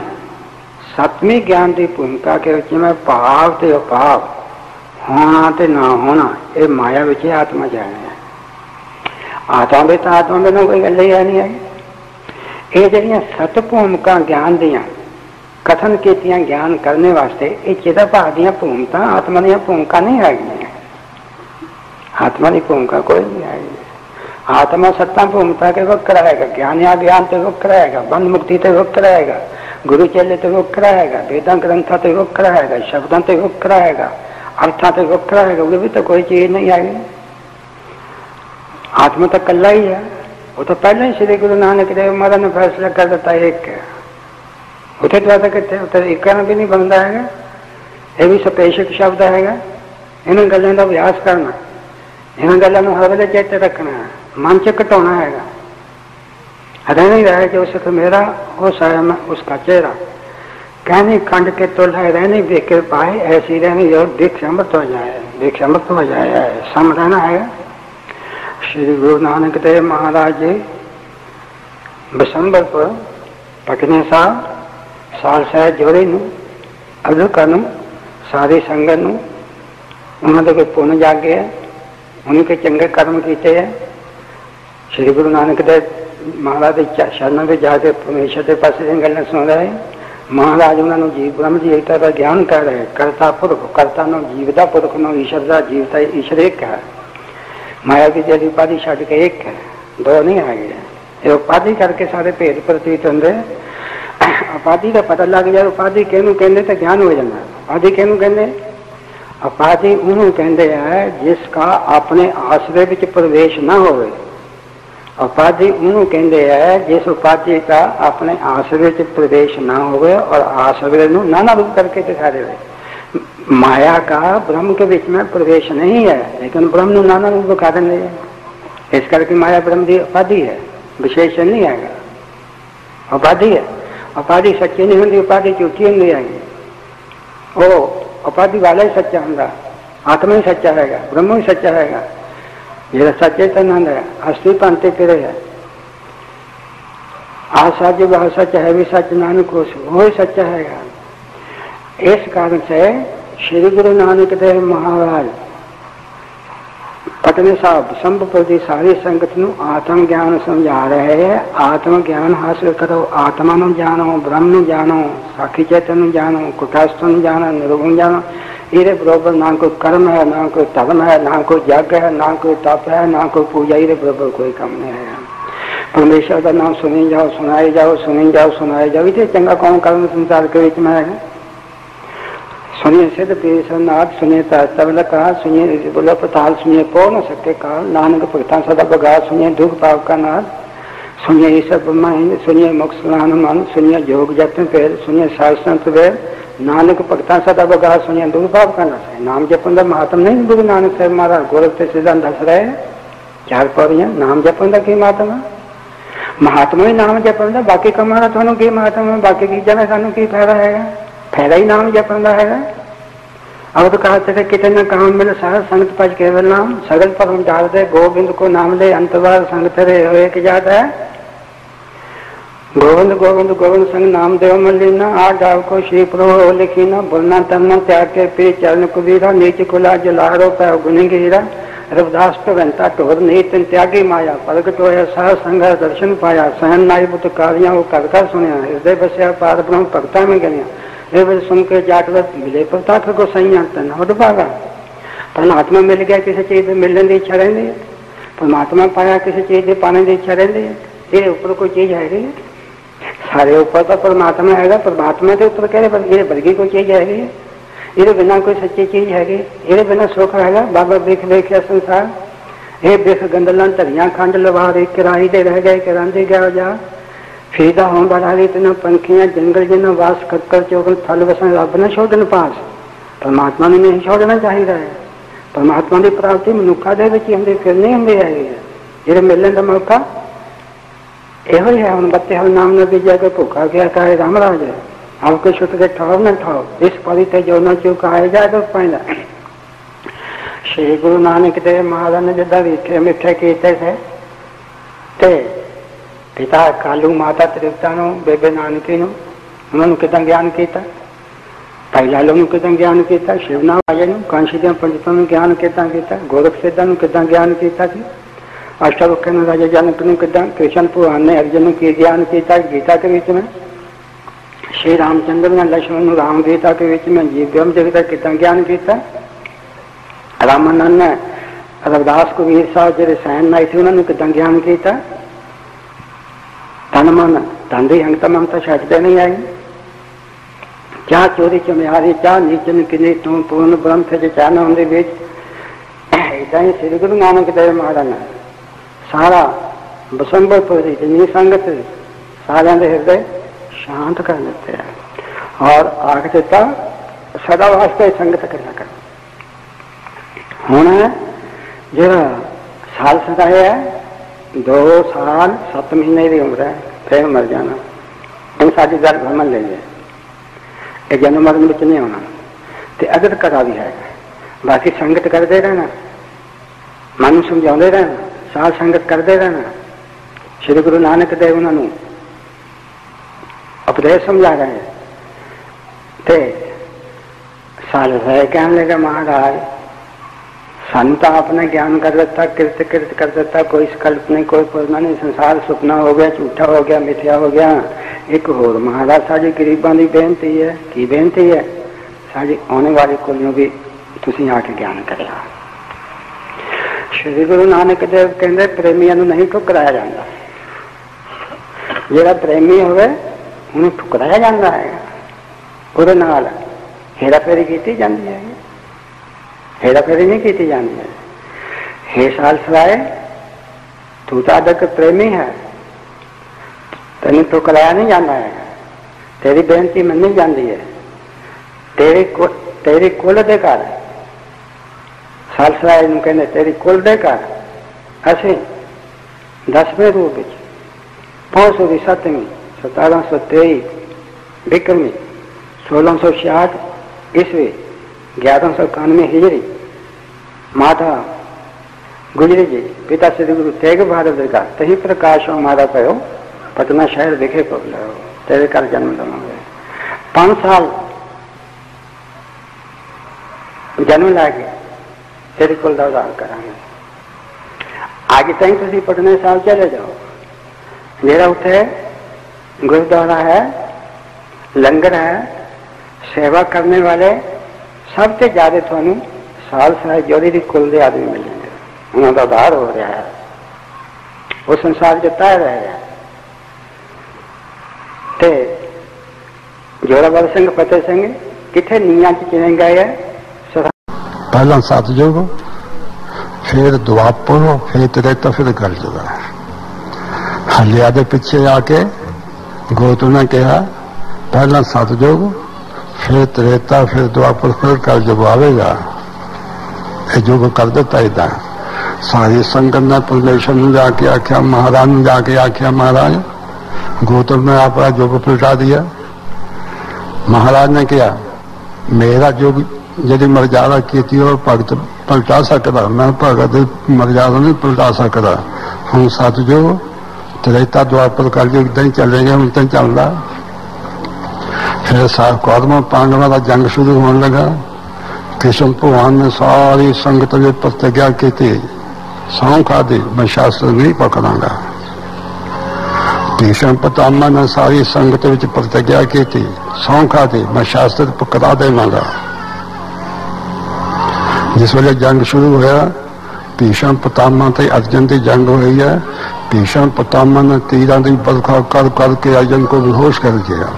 सतमी ज्ञान की भूमिका के रखी मैं भाव से अभाव, होना तो ना होना यह माया बच्चे आत्मा जाने आत्मा भी तो आत्मा बिना कोई गल नहीं है। ਇਹ ਜਿਹੜੀਆਂ ਸਤ ਭੂਮਿਕਾ ਗਿਆਨ ਦੀਆਂ ਕਥਨ ਕੀਤੀਆਂ ਗਿਆਨ ਕਰਨੇ ਵਾਸਤੇ ਇਹ ਚੇਤਾ ਭਾਵ ਦੀਆਂ ਭੂਮਿਕਾ ਆਤਮਾ ਦੀਆਂ ਭੂਮਿਕਾ ਨਹੀਂ ਹੈਗੀਆਂ ਆਤਮਾ ਦੀ ਭੂਮਿਕਾ ਕੋਈ ਨਹੀਂ ਹੈਗੀ आत्मा सत्ता भूमिता के वक्त रहेगा ज्ञान या ज्ञान तो वक्त रहेगा बंद मुक्ति तो वक्त रहेगा गुरु चले तो वक्त रहेगा वेदा ग्रंथा तो वक्त रहेगा शब्द तो वक्त रहेगा अर्था तो वक्त रहेगा वो भी तो कोई चीज नहीं आएगी आत्मा तो कल्ला ही है वो तो पहले ही श्री गुरु नानक देव महाराज ने फैसला कर देता एक। उठे तो ऐसा कहते हैं एक भी नहीं बनता है ये भी सपेशक शब्द है इन गलों का अभ्यास करना इन गलों हर वे चेते रखना है। मन च घटाना है रहने रहे जो सिर्फ़ मेरा हो साया मैं उसका चेहरा। कहनी खंड के तुल है, रहने देख पाए, ऐसी रहनी जो देख समर्थ हो जाए देख समर्थ हो जाए सम रहना है ਸ੍ਰੀ ਗੁਰੂ ਨਾਨਕ ਦੇਵ ਮਹਾਰਾਜ ਜੀ ਬਸੰਬਰਪੁਰ ਪਟਨੇ ਸਾਹਿਬ ਸਾਲ ਸਾਹਿਬ ਜੋੜੇ ਨੂੰ ਅਧਿਕਾਰ ਨੂੰ ਸਾਰੇ ਸੰਗਤ ਨੂੰ ਉਹਨਾਂ ਦੇ ਕੋਈ ਪੁੰਨ ਜਾਗੇ ਹੈ ਉਹਨਾਂ ਕੇ ਚੰਗੇ ਕਰਮ ਕੀਤੇ ਹੈ ਸ੍ਰੀ ਗੁਰੂ ਨਾਨਕ ਦੇਵ ਮਹਾਰਾਜ ਦੇ ਚਰਨਾਂ ਦੇ ਜਾ ਕੇ ਪਰਮੇਸ਼ਰ ਦੇ ਪਾਸੇ ਦੀਆਂ ਗੱਲਾਂ ਸੁਣ ਰਹੇ ਮਹਾਰਾਜ ਉਹਨਾਂ ਨੂੰ ਜੀਵ ਬ੍ਰਹਮ ਜੀ ਦਾ ਗਿਆਨ ਕਰ ਰਹੇ ਕਰਤਾ ਪੁਰਖ ਕਰਤਾ ਨੂੰ ਜੀਵ ਦਾ ਪੁਰਖ ਨੂੰ ਈਸ਼ਰ ਦਾ ਜੀਵ ਦਾ ਈਸ਼ਰ ਇੱਕ ਮਾਇਆ ਦੀ ਜਿਹੜੀ ਉਪਾਧੀ ਛੱਡ ਕੇ ਇੱਕ ਹੈ, ਦੋ ਨਹੀਂ ਹੈਗੇ। ਇਹ ਉਪਾਧੀ ਕਰਕੇ ਸਾਰੇ ਭੇਦ ਪ੍ਰਤੀਤ ਹੁੰਦੇ। ਉਪਾਧੀ ਦਾ ਪਤਾ ਲੱਗ ਜਾਏ ਉਪਾਧੀ ਕਿਹਨੂੰ ਕਹਿੰਦੇ ਤਾਂ ਗਿਆਨ ਹੋ ਜਾਂਦਾ। ਉਪਾਧੀ ਕਿਹਨੂੰ ਕਹਿੰਦੇ? ਉਪਾਧੀ ਉਹਨੂੰ ਕਹਿੰਦੇ ਆ ਜਿਸ ਦਾ ਆਪਣੇ ਆਸਰੇ ਵਿੱਚ ਪ੍ਰਵੇਸ਼ ਨਾ ਹੋਵੇ। ਉਪਾਧੀ ਉਹਨੂੰ ਕਹਿੰਦੇ ਆ ਜਿਸ ਉਪਾਧੀ ਦਾ ਆਪਣੇ ਆਸਰੇ ਵਿੱਚ ਪ੍ਰਵੇਸ਼ ਨਾ ਹੋਵੇ ਔਰ ਆਸਰੇ ਨੂੰ ਨਾ ਨਾਨਾ ਰੂਪ ਕਰਕੇ ਦਿਖਾ ਦੇਵੇ। माया का ब्रह्म के बीच में प्रवेश नहीं है, लेकिन ब्रह्म नाना रूप दिखा देंगे इस करके माया ब्रह्म उपाधि है विशेषण नहीं आएगा। उपाधि है। उपाधि सच्ची नहीं होती, उपाधि झूठी होंगी आएगी। ओ, उपाधि वाला ही सच्चा होगा, आत्मा ही सच्चा रहेगा, ब्रह्म ही सच्चा रहेगा। ये सचेतन है, अस्थि पानते फिरे है। सच, वह सच है भी सच नानक वो ही सच्चा है इस कारण से श्री गुरु नानक देव महाराज। पटने साहब संभ प्रति सारी संगत नु आत्म ज्ञान समझा रहे हैं। आत्म ज्ञान हासिल करो आत्मा नु जानो, ब्रह्म नु जानो, साखी चेतन नु जानो कुटास्थ नु जानो, निर्गुण जानो। इरे बरोबर ना कोई कर्म है, ना कोई धर्म है, ना कोई यज्ञ है, ना कोई तप है, ना कोई पूजा, इरे बरोबर कोई कम नहीं है। परमेश्वर का नाम सुनी जाओ सुनाए जाओ, सुनी जाओ सुनाए जाओ। इतने चंगा कौन कर्म संसार के बीच में है? सुनिए सिद्ध पीरनाथ सुनिए तबल कहा सुनिए? बोलो पताल सुनिए पो न सके काल नानक भगता सदा बगा सुनिए, दुख पाप का नाथ सुनिए ईश्वर ब्रह्मा सुनिए मुख स्नान मन, सुनिए योग जतन पेड़ सुनिए शास्त्र वेद नानक भगता सदा बगा सुनिया दुर्भाव करना है नाम जपन का महात्म नहीं, गुरु नानक साहब महाराज, गोरख से सीधा दस रहे चार पौड़ियाँ, नाम जपन का की महात्मा महात्मा ही नाम जपन का बाकी कमा का थानू की महात्मा बाकी चीजा में सानू की फ़ायदा है? फ़ायदा ही नाम जपन है अब तो कहा थे कितने काम मिले सारा संगत पज केवल नाम, सगल पर हम डाल दे गोविंद को नाम ले, अंतवार संगत रे एक जात है? गोविंद गोविंद गोविंद संग नाम देव मलिना आ डाल को श्री प्रभु लिखीना बोलना, तलना, त्याग के पी चरण कुबीरा, नीच कुला, जलारो पै गुण गिरा, रविदास तो घंटा टोर नीत, त्यागी माया प्रगट होया सह संग दर्शन पाया, सहन नाई बुत कारिया, वो कर कर सुनिया, हृदय बसया, पार ब्रह्म भगता में गलिया। वे ಸುಮ್ಕೆ ಜಾಟದ ಮಿಲೆ ಪತಾಕೋ ಸಹಿ ಅಂತಾನೆ परमात्मा मिल गया, किसी चीज़ मिलने की इच्छा रहती है परमात्मा पाया, किसी चीज़ के पाने की इच्छा रहती है ये ऊपर कोई चीज़ है नहीं। सारे ऊपर तो परमात्मा है, परमात्मा के ऊपर कह रहे ये वर्गी कोई चीज़ है ये बिना कोई सच्ची चीज़ है ये बिना सुख है बाबा देख देख संसार। ये देख गंदलन धरिया खंड लवा रही किराई दे रह गए किराने गया जा। ਜਾ ਫੀਦਾ ਹੋਂ ਬੜਾਰੀ ਤਨ ਪੰਖੀਆਂ ਜੰਗਲ ਜਿਨ ਵਾਸ ਕੱਕਰ ਚੋਗਲ ਥਲ ਵਸਣ ਰੱਬ ਨਾ ਛੋੜਨ ਪਾਸ ਪਰਮਾਤਮਾ ਨੇ ਨਹੀਂ ਛੋੜਨਾ ਚਾਹੀਦਾ ਹੈ ਪਰਮਾਤਮਾ ਦੀ ਪ੍ਰਾਪਤੀ ਮਨੁੱਖਾ ਦੇ ਵਿੱਚ ਹੁੰਦੇ ਫਿਰਨੇ ਹੁੰਦੇ ਆਏ ਜਿਹੜੇ ਮਿਲਣ ਦਾ ਮੌਕਾ ਇਹੋ ਹੀ ਹੈ ਹੁਣ ਬੱਤੇ ਹਲ ਨਾਮ ਨੇ ਬੀਜਾ ਕੇ ਭੁੱਖਾ ਗਿਆ ਕਹੇ ਰਾਮ ਰਾਜ आपके छुट के ठहर न ठहर इस परी ते जो न चुका है जाए तो पैदा ਸ਼੍ਰੀ ਗੁਰੂ ਨਾਨਕ ਦੇਵ ਮਹਾਰਾਜ ਨੇ ਜਿੱਦਾਂ ਵੇਖੇ ਮਿੱਠੇ ਕੀਤੇ ਸੇ ਤੇ પિતા કાલુ માતા ત્રેવતાનો બે બે નાનકીનો એમનું કીર્તન જ્ઞાન કીતા પૈલાલોનું કીર્તન જ્ઞાન કીતા શિવના વાયાનું કાંશીદ્યા પંડિતોનું જ્ઞાન કીર્તન કીતા ગોરખ સિદ્ધાનું કીર્તન જ્ઞાન किया છે अष्टावक्र राजा जानकनु कृष्ण कृष्ण पुराण ने अर्जुन की ज्ञान किया? गीता के बीच में? श्री रामचंद्र ने, लक्ष्मण राम गीता के बीच में जीव्यम जगता कितना ज्ञान किया? रामानंद ने रविदास को वीर साहब जो सहन नाई थे, उन्होंने कितना ज्ञान गीता දානමන දන්දේ යන්තමම් තශාජදනේ යයි क्या चोरी चमहारी चाह नीचन किने तुम पूर्ण ब्रह्म थे चाहना हमारे बीच ऐसा ही श्री गुरु नानक देव महाराज ने सारा बसंबलपुर जिनी संगत सारे हृदय शांत कर लेते हैं। और आगता तो सदा वास्ते संगत करना कर। होना जरा साल सदा है, दो साल, सत महीने की उम्र है। ਫਿਰ ਮਰ ਜਾਣਾ ਇਹ ਸਾਡੀ ਗੱਲ ਭਰਮਨ ਲਈ ਹੈ ਇਹ ਜਨਮ ਮਰਨ ਵਿੱਚ ਨਹੀਂ ਆਉਣਾ ਤੇ ਅਗਰ ਕਰਾ ਵੀ ਹੈ ਬਾਕੀ ਸੰਗਤ ਕਰਦੇ ਰਹਿਣਾ ਮਨ ਨੂੰ ਸਮਝਾਉਂਦੇ ਰਹਿਣਾ ਸਾਧ ਸੰਗਤ ਕਰਦੇ ਰਹਿਣਾ ਸ੍ਰੀ ਗੁਰੂ ਨਾਨਕ ਦੇਵ ਉਹਨਾਂ ਨੂੰ ਉਪਦੇਸ਼ ਸਮਝਾ ਰਹੇ ਤੇ ਸਾਲ ਹੈ ਕਹਿਣ ਲੱਗਾ ਮਹਾਰਾਜ ਸਾਨੂੰ ਤਾਂ ਆਪਣਾ ਗਿਆਨ ਕਰ ਦਿੱਤਾ ਕਿਰਤ ਕਿਰਤ ਕਰ ਦਿੱਤਾ ਕੋਈ ਸੰਕਲਪ ਨਹੀਂ ਕੋਈ ਪੁਰਨਾ ਨਹੀਂ ਸੰਸਾਰ ਸੁਪਨਾ ਹੋ ਗਿਆ ਝੂਠਾ ਹੋ ਗਿਆ ਮਿਥਿਆ ਹੋ ਗਿਆ ਇੱਕ ਹੋਰ ਮਹਾਰਾਜ ਸਾਡੀ ਗਰੀਬਾਂ ਦੀ ਬੇਨਤੀ ਹੈ ਕੀ ਬੇਨਤੀ ਹੈ ਸਾਡੀ ਆਉਣ ਵਾਲੀ ਕੁਲ ਵੀ ਤੁਸੀਂ ਆ ਕੇ ਗਿਆਨ ਕਰਿਆ ਸ਼੍ਰੀ ਗੁਰੂ ਨਾਨਕ ਦੇਵ ਕਹਿੰਦੇ ਪ੍ਰੇਮੀਆਂ ਨੂੰ ਨਹੀਂ ਠੁਕਰਾਇਆ ਜਾਂਦਾ ਜਿਹੜਾ ਪ੍ਰੇਮੀ ਹੋਵੇ ਉਹਨੂੰ ਠੁਕਰਾਇਆ ਜਾਂਦਾ ਹੈ ਉਹਦੇ ਨਾਲ ਹੇਰਾ ਫੇਰੀ ਕੀਤੀ ਜਾਂਦੀ ਹੈ हेरा फेरी नहीं की जानी है। हे साल सराय तू तो अदक प्रेमी है। तेन तो कराया नहीं जाना है। तेरी बेनती मन नहीं जाती है। तेरी को, तेरी कुल दे कर साल सराय कहने तेरी कुल दे कर ऐसे दसवें रूप पाँच सौ सतवीं सतारह सौ तेईस बिक्रमी सोलह सौ छियाठ ईस्वी ग्यारह सौ इक्यानवे हिजरी। माता गुजरी जी पिता श्री गुरु तेग भारत का तही प्रकाश हमारा कहो, पटना शहर दिखे को तेरे कर जन्म दमांगे पाँच साल जन्म लागे, तेरे का उदार करांगे आगे तुम पटना साल चले जाओ। मेरा उठे गुरुद्वारा है, लंगर है, सेवा करने वाले ਸਭ ਤੋਂ ਜ਼ਿਆਦਾ ਤੁਹਾਨੂੰ ਸਾਲ ਸਾਹਿਬ ਜੋੜੀ ਦੀ ਕੁੱਲ ਦੇ ਆਦਮੀ ਮਿਲਣਗੇ। ਉਹਨਾਂ ਦਾ ਉਧਾਰ ਹੋ ਰਿਹਾ ਹੈ। ਉਹ ਸੰਸਾਰ ਚ ਤੈ ਰਿਹਾ ਤੇ ਜੋਰਾਵਰ ਸਿੰਘ, ਫਤਿਹ ਸਿੰਘ, ਕਿੱਥੇ ਨੀਆਂ ਚ ਚਿਣੇ ਗਏ ਹੈ ਪਹਿਲਾਂ ਸਤਜੁਗ ਫਿਰ ਦੁਆਪਰ, ਫਿਰ ਤ੍ਰੇਤਾ ਫਿਰ ਕਲਯੁਗ ਹਲਿਆ ਦੇ ਪਿੱਛੇ ਆ ਕੇ ਗੋਤੂ ਨੇ ਕਿਹਾ, ਪਹਿਲਾਂ ਸਤਜੁਗ खेत रहता, फिर द्वापर फिर कर जब आवेगा जो कर देता है सारी संगत ने परमेश्वर ने जाके आख्या, महाराज जाके आख्या, महाराज गौतम ने अपना जोग पलटा दिया। महाराज ने किया, मेरा जोग यदि मर्यादा की रहा खेती पलटा सकता, मैं भगत मर्यादा नहीं पलटा सकता। हम सत जो तो त्रेता द्वापर तो कर जो चलेंगे उतने चल रहा ਫਿਰ ਸਾਰ ਕੌਰਮਾ ਪਾਂਡਵਾਂ ਦਾ ਜੰਗ ਸ਼ੁਰੂ ਹੋਣ ਲੱਗਾ ਕ੍ਰਿਸ਼ਨ ਭਗਵਾਨ ਨੇ ਸਾਰੀ ਸੰਗਤ ਦੇ ਪ੍ਰਤਿਗਿਆ ਕੀਤੀ। ਸੌਂ ਖਾਦੇ ਮੈਂ ਸ਼ਾਸਤਰ ਨਹੀਂ ਪਕੜਾਂਗਾ ਕ੍ਰਿਸ਼ਨ ਪਤਾਮਾ ਨੇ ਸਾਰੀ ਸੰਗਤ ਵਿੱਚ ਪ੍ਰਤਿਗਿਆ ਕੀਤੀ ਸੌਂ ਖਾਦੇ ਮੈਂ ਸ਼ਾਸਤਰ ਪਕੜਾ ਦੇਵਾਂਗਾ। ਜਿਸ ਵੇਲੇ ਜੰਗ ਸ਼ੁਰੂ ਹੋਇਆ ਭੀਸ਼ਮ ਪਤਾਮਾ ਤੇ ਅਰਜਨ ਦੀ ਜੰਗ ਹੋਈ ਹੈ ਭੀਸ਼ਮ ਪਤਾਮਾ ਨੇ ਤੀਰਾਂ ਦੀ ਬਰਖਾ ਕਰ ਕਰਕੇ ਅਰਜਨ ਕੋ ਬੇਹੋਸ਼ ਕਰ ਦਿੱਤਾ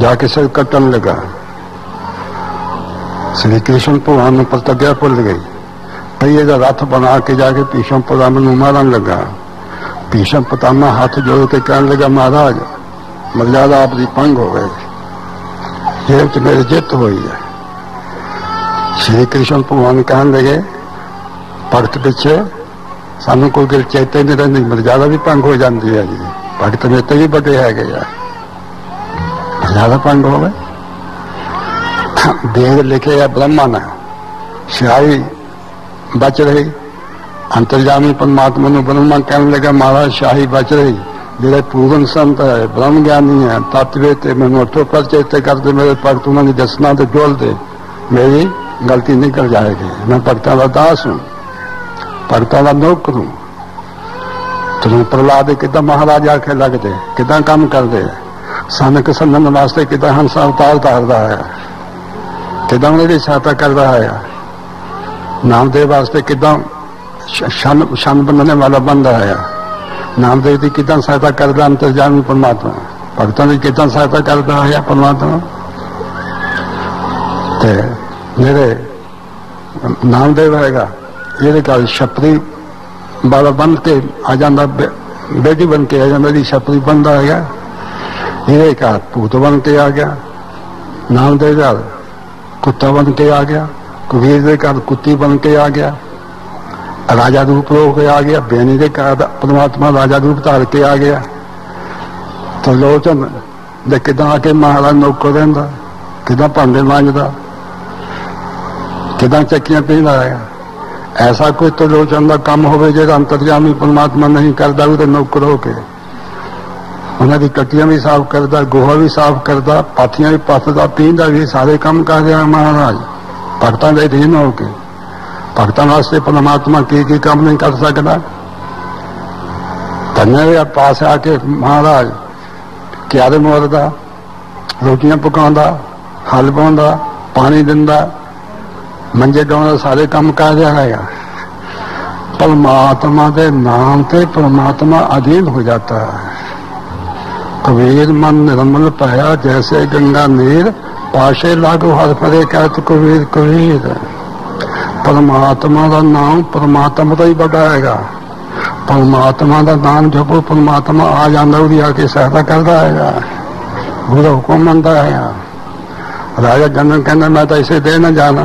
जाके सिर कटन लगा श्री कृष्ण भगवान ਨੂੰ ਪ੍ਰਤਿਗਿਆ ਭੁੱਲ ਗਈ ਪਈਏ ਦਾ ਰੱਥ ਬਣਾ ਕੇ ਜਾ ਕੇ ਭੀਸ਼ਮ ਪਤਾਮਾ ਨੂੰ ਮਾਰਨ ਲੱਗਾ ਭੀਸ਼ਮ ਪਤਾਮਾ ਹੱਥ ਜੋੜ ਕੇ ਕਹਿਣ ਲੱਗਾ ਮਹਾਰਾਜ ਮਰਜ਼ਾਦਾ ਆਪ ਦੀ ਪੰਗ ਹੋ ਗਈ ਜੇਬ ਚ ਮੇਰੀ ਜਿੱਤ ਹੋਈ ਹੈ ਸ਼੍ਰੀ ਕ੍ਰਿਸ਼ਨ ਭਗਵਾਨ ਕਹਿਣ ਲੱਗੇ ਭਗਤ ਪਿੱਛੇ ਸਾਨੂੰ ਕੋਈ ਗੱਲ ਚੇਤੇ ਨਹੀਂ ਰਹਿੰਦੀ ਮਰਜ਼ਾਦਾ ਵੀ ਭੰਗ ਹੋ ਜਾਂਦੀ ਹੈ ਜੀ ਭਗਤ ਨੇ ਤੇ ਵੀ ਵੱਡੇ ਹੈਗੇ ਆ ਮਰਜ਼ਾਦਾ ਭੰਗ ਹੋਵੇ वेद लिखे या ब्रह्मा ने सिहाई बच रही अंतर्जामी परमात्मा ਨੂੰ ਬ੍ਰਹਮਾ ਕਹਿਣ ਲੱਗਾ ਮਹਾਰਾਜ ਸ਼ਾਹੀ ਬਚ ਰਹੀ ਜਿਹੜੇ ਪੂਰਨ ਸੰਤ ਹੈ ਬ੍ਰਹਮ ਗਿਆਨੀ ਹੈ ਤਤਵੇ ਤੇ ਮੈਨੂੰ ਅਠੋ ਪਰ ਚੇਤੇ ਕਰਦੇ ਮੇਰੇ ਭਗਤ ਉਹਨਾਂ ਦੀ ਦਸਨਾ ਤੇ ਜੋਲ ਦੇ ਮੇਰੀ ਗਲਤੀ ਨਿਕਲ ਜਾਏਗੀ ਮੈਂ ਭਗਤਾਂ ਦਾ ਦਾਸ ਹੂੰ ਭਗਤਾਂ ਦਾ ਨੌਕਰ ਹੂੰ ਤੈਨੂੰ ਪ੍ਰਲਾਦ ਕਿਦਾਂ ਮਹਾਰਾਜ ਆਖੇ ਲੱਗਦੇ ਕਿਦਾਂ ਕੰਮ ਕਰਦੇ ਸਨਕ ਸੰਨਨ ਵਾਸਤੇ ਕਿਦਾਂ ਹੰਸਾ ਉਤਾਰ ਧਾਰਦਾ ਹੈ ਕਿਦਾਂ ਉਹਨਾਂ ਦੀ ਸਹਾਇਤਾ ਕਰਦਾ ਹੈ ਨਾਮਦੇਵ ਵਾਸਤੇ ਕਿਦਾਂ ਸ਼ਨ ਸ਼ਨ ਬੰਨਣੇ ਵਾਲਾ ਬੰਦਾ ਹੈ ਨਾਮਦੇਵ ਦੀ ਕਿਦਾਂ ਸਹਾਇਤਾ ਕਰਦਾ ਅੰਤਰਜਾਮੀ ਪਰਮਾਤਮਾ ਭਗਤਾਂ ਦੀ ਕਿਦਾਂ ਸਹਾਇਤਾ ਕਰਦਾ ਹੈ ਪਰਮਾਤਮਾ ਤੇ ਜਿਹੜੇ ਨਾਮਦੇਵ ਹੈਗਾ ਇਹਦੇ ਕਾਲ ਛਪਰੀ ਬਾਲਾ ਬੰਦ ਕੇ ਆ ਜਾਂਦਾ ਬੇਟੀ ਬਣ ਕੇ ਆ ਜਾਂਦਾ ਦੀ ਛਪਰੀ ਬੰਦਾ ਹੈਗਾ ਇਹਦੇ ਕਾਲ ਭੂਤ ਬਣ ਕੇ ਆ ਗਿਆ ਨਾਮਦੇਵ ਦਾ ਕੁੱਤਾ ਬਣ ਕੇ ਆ ਗਿਆ ਕਬੀਰ ਦੇ ਘਰ ਕੁੱਤੀ ਬਣ ਕੇ ਆ ਗਿਆ ਰਾਜਾ ਰੂਪ ਹੋ ਕੇ ਆ ਗਿਆ ਬੇਨੀ ਦੇ ਘਰ ਪਰਮਾਤਮਾ ਰਾਜਾ ਰੂਪ ਧਾਰ ਕੇ ਆ ਗਿਆ ਤਾਂ ਲੋਚਨ ਦੇ ਕਿਦਾਂ ਆ ਕੇ ਮਹਾਰਾਜ ਨੌਕਰ ਰਹਿੰਦਾ ਕਿਦਾਂ ਭਾਂਡੇ ਮਾਂਜਦਾ ਕਿਦਾਂ ਚੱਕੀਆਂ ਪੀਂਦਾ ਹੈ ਐਸਾ ਕੋਈ ਤਲੋਚਨ ਦਾ ਕੰਮ ਹੋਵੇ ਜਿਹੜਾ ਅੰਤਰਜਾਮੀ ਪਰਮਾਤਮਾ ਨਹੀਂ ਕਰਦਾ ਉਹਦੇ ਨੌਕਰ ਹੋ ਕੇ ਉਹਨਾਂ ਦੀ ਕੱਟੀਆਂ ਵੀ ਸਾਫ਼ ਕਰਦਾ, ਗੋਹਾ ਵੀ ਸਾਫ਼ ਕਰਦਾ, ਪਾਥੀਆਂ ਵੀ ਪੱਥਦਾ ਪੀਂਦਾ ਵੀ ਸਾਰੇ ਕੰਮ ਕਰ ਰਿਹਾ ਮਹਾਰਾਜ। ਭਗਤਾਂ ਦੇ ਅਧੀਨ ਹੋ ਕੇ। ਭਗਤਾਂ ਵਾਸਤੇ ਪਰਮਾਤਮਾ ਕੀ ਕੀ ਕੰਮ ਨਹੀਂ ਕਰ ਸਕਦਾ। ਤੰਨੇ ਵੀ ਪਾਸ ਆ ਕੇ ਮਹਾਰਾਜ ਕਿਆਰੇ ਮੋਰਦਾ ਰੋਟੀਆਂ ਪਕਾਉਂਦਾ, ਹਲ ਪਾਉਂਦਾ, ਪਾਣੀ ਦਿੰਦਾ, ਮੰਜੇ ਡਾਉਣ ਸਾਰੇ ਕੰਮ ਕਰ ਰਿਹਾ ਹੈਗਾ। ਪਰਮਾਤਮਾ ਦੇ ਨਾਮ ਤੇ ਪਰਮਾਤਮਾ ਅਧੀਨ ਹੋ ਜਾਂਦਾ ਹੈ। कबीर मन निर्मल पाया, जैसे गंगा नीर, पाशे लागू हर परे कहत कबीर कबीर। परमात्मा का नाम परमात्मा का ही बड़ा है परमात्मा का नाम जपो, परमात्मा आ जाता और आके सहायता करता है गुरु हुक्म मानता है राजा जनरल कहना मैं तो इसे दे ना जाना।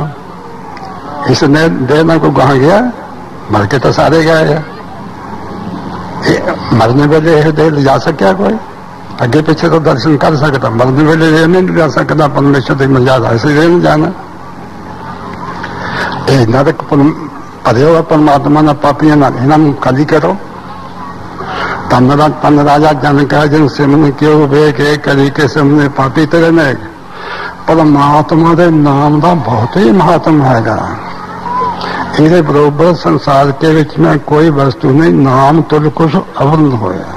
इसने दे ना को कहा गया, मर के तो सारे गए मरने वाले दे ले जा सके कोई ਵੇਲੇ ਇਹ ਦੇ ਲਿਜਾ ਸਕਿਆ ਕੋਈ ਅੱਗੇ ਪਿੱਛੇ ਤੋਂ ਦਰਸ਼ਨ ਕਰ ਸਕਦਾ ਮਰਨ ਵੇਲੇ ਇਹ ਨਹੀਂ ਜਾ ਸਕਦਾ ਪਰਮੇਸ਼ਰ ਦੀ ਮਰਜ਼ਾਦਾ ਇਸ ਲਈ ਨਹੀਂ ਜਾਣਾ ਇਹ ਨਰਕ ਭਰੇ ਹੋਏ ਪਰਮਾਤਮਾ ਨਾਲ ਪਾਪੀਆਂ ਨਾਲ ਇਹਨਾਂ ਨੂੰ ਖਾਲੀ ਕਰੋ ਤਨ ਦਾ ਤਨ ਰਾਜਾ ਜਨ ਕਹ ਜਨ ਸਿਮਨ ਕਿਉ ਵੇ ਕੇ ਕਰੀ ਕੇ ਸਾਹਮਣੇ ਪਾਪੀ ਤੇਰੇ ਨੇ ਪਰਮਾਤਮਾ ਦੇ ਨਾਮ ਦਾ ਬਹੁਤ ਹੀ ਮਹੱਤਵ ਹੈਗਾ ਇਹਦੇ ਬਰੋਬਰ ਸੰਸਾਰ ਦੇ ਵਿੱਚ ਮੈਂ ਕੋਈ ਵਸਤੂ ਨਹੀਂ ਨਾਮ ਤੁਲ ਕੁਝ ਅਵਰਨ ਹੋਇਆ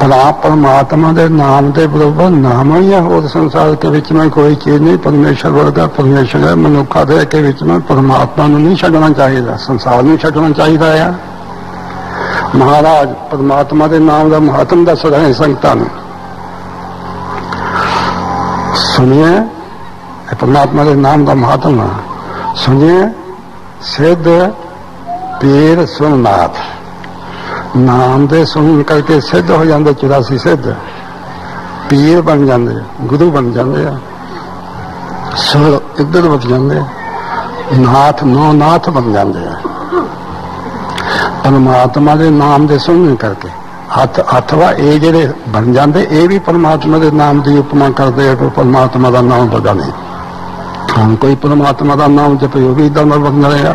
ਭਲਾ ਪਰਮਾਤਮਾ ਦੇ ਨਾਮ ਦੇ ਬਰੋਬਰ ਨਾਮ ਹੀ ਹੈ ਹੋਰ ਸੰਸਾਰ ਦੇ ਵਿੱਚ ਮੈਂ ਕੋਈ ਚੀਜ਼ ਨਹੀਂ, ਪਰਮੇਸ਼ਰ ਵਰਗਾ ਪਰਮੇਸ਼ਰ ਹੈ। ਮਨੁੱਖਾ ਦੇ ਕੇ ਵਿੱਚ ਮੈਂ ਪਰਮਾਤਮਾ ਨੂੰ ਨਹੀਂ ਛੱਡਣਾ ਚਾਹੀਦਾ, ਸੰਸਾਰ ਨੂੰ ਛੱਡਣਾ ਚਾਹੀਦਾ ਹੈ ਮਹਾਰਾਜ, ਪਰਮਾਤਮਾ ਦੇ ਨਾਮ ਦਾ ਮਹੱਤਵ ਦੱਸ ਰਹੇ ਸੰਗਤਾਂ ਨੂੰ। ਸੁਣੀਏ ਪਰਮਾਤਮਾ ਦੇ ਨਾਮ ਦਾ ਮਹੱਤਵ ਸੁਣੀਏ, ਸਿੱਧ ਪੀਰ ਸੁਨਨਾਥ ਨਾਮ ਦੇ ਸੁਣਨ ਕਰਕੇ ਸਿੱਧ ਹੋ ਜਾਂਦੇ 84 ਸਿੱਧ। ਪੀਰ ਬਣ ਜਾਂਦੇ ਗੁਰੂ ਬਣ ਜਾਂਦੇ ਆ। ਸੁਰ ਇੱਧਰ ਵਧ ਜਾਂਦੇ ਨਾਥ ਨੋ ਨਾਥ ਬਣ ਜਾਂਦੇ ਆ। ਪਰਮਾਤਮਾ ਦੇ ਨਾਮ ਦੇ ਸੁਣਨ ਕਰਕੇ। ਹੱਥ ਅਥਵਾ ਇਹ ਜਿਹੜੇ ਬਣ ਜਾਂਦੇ, ਇਹ ਵੀ ਪਰਮਾਤਮਾ ਦੇ ਨਾਮ ਦੀ ਉਪਮਾ ਕਰਦੇ ਆ ਕਿ ਪਰਮਾਤਮਾ ਦਾ ਨਾਮ ਪਤਾ ਨਹੀਂ। ਹੁਣ ਕੋਈ ਪਰਮਾਤਮਾ ਦਾ ਨਾਮ ਜਪੇ, ਉਹ ਵੀ ਇਦਾਂ ਦਾ ਬਣ ਰਿਹਾ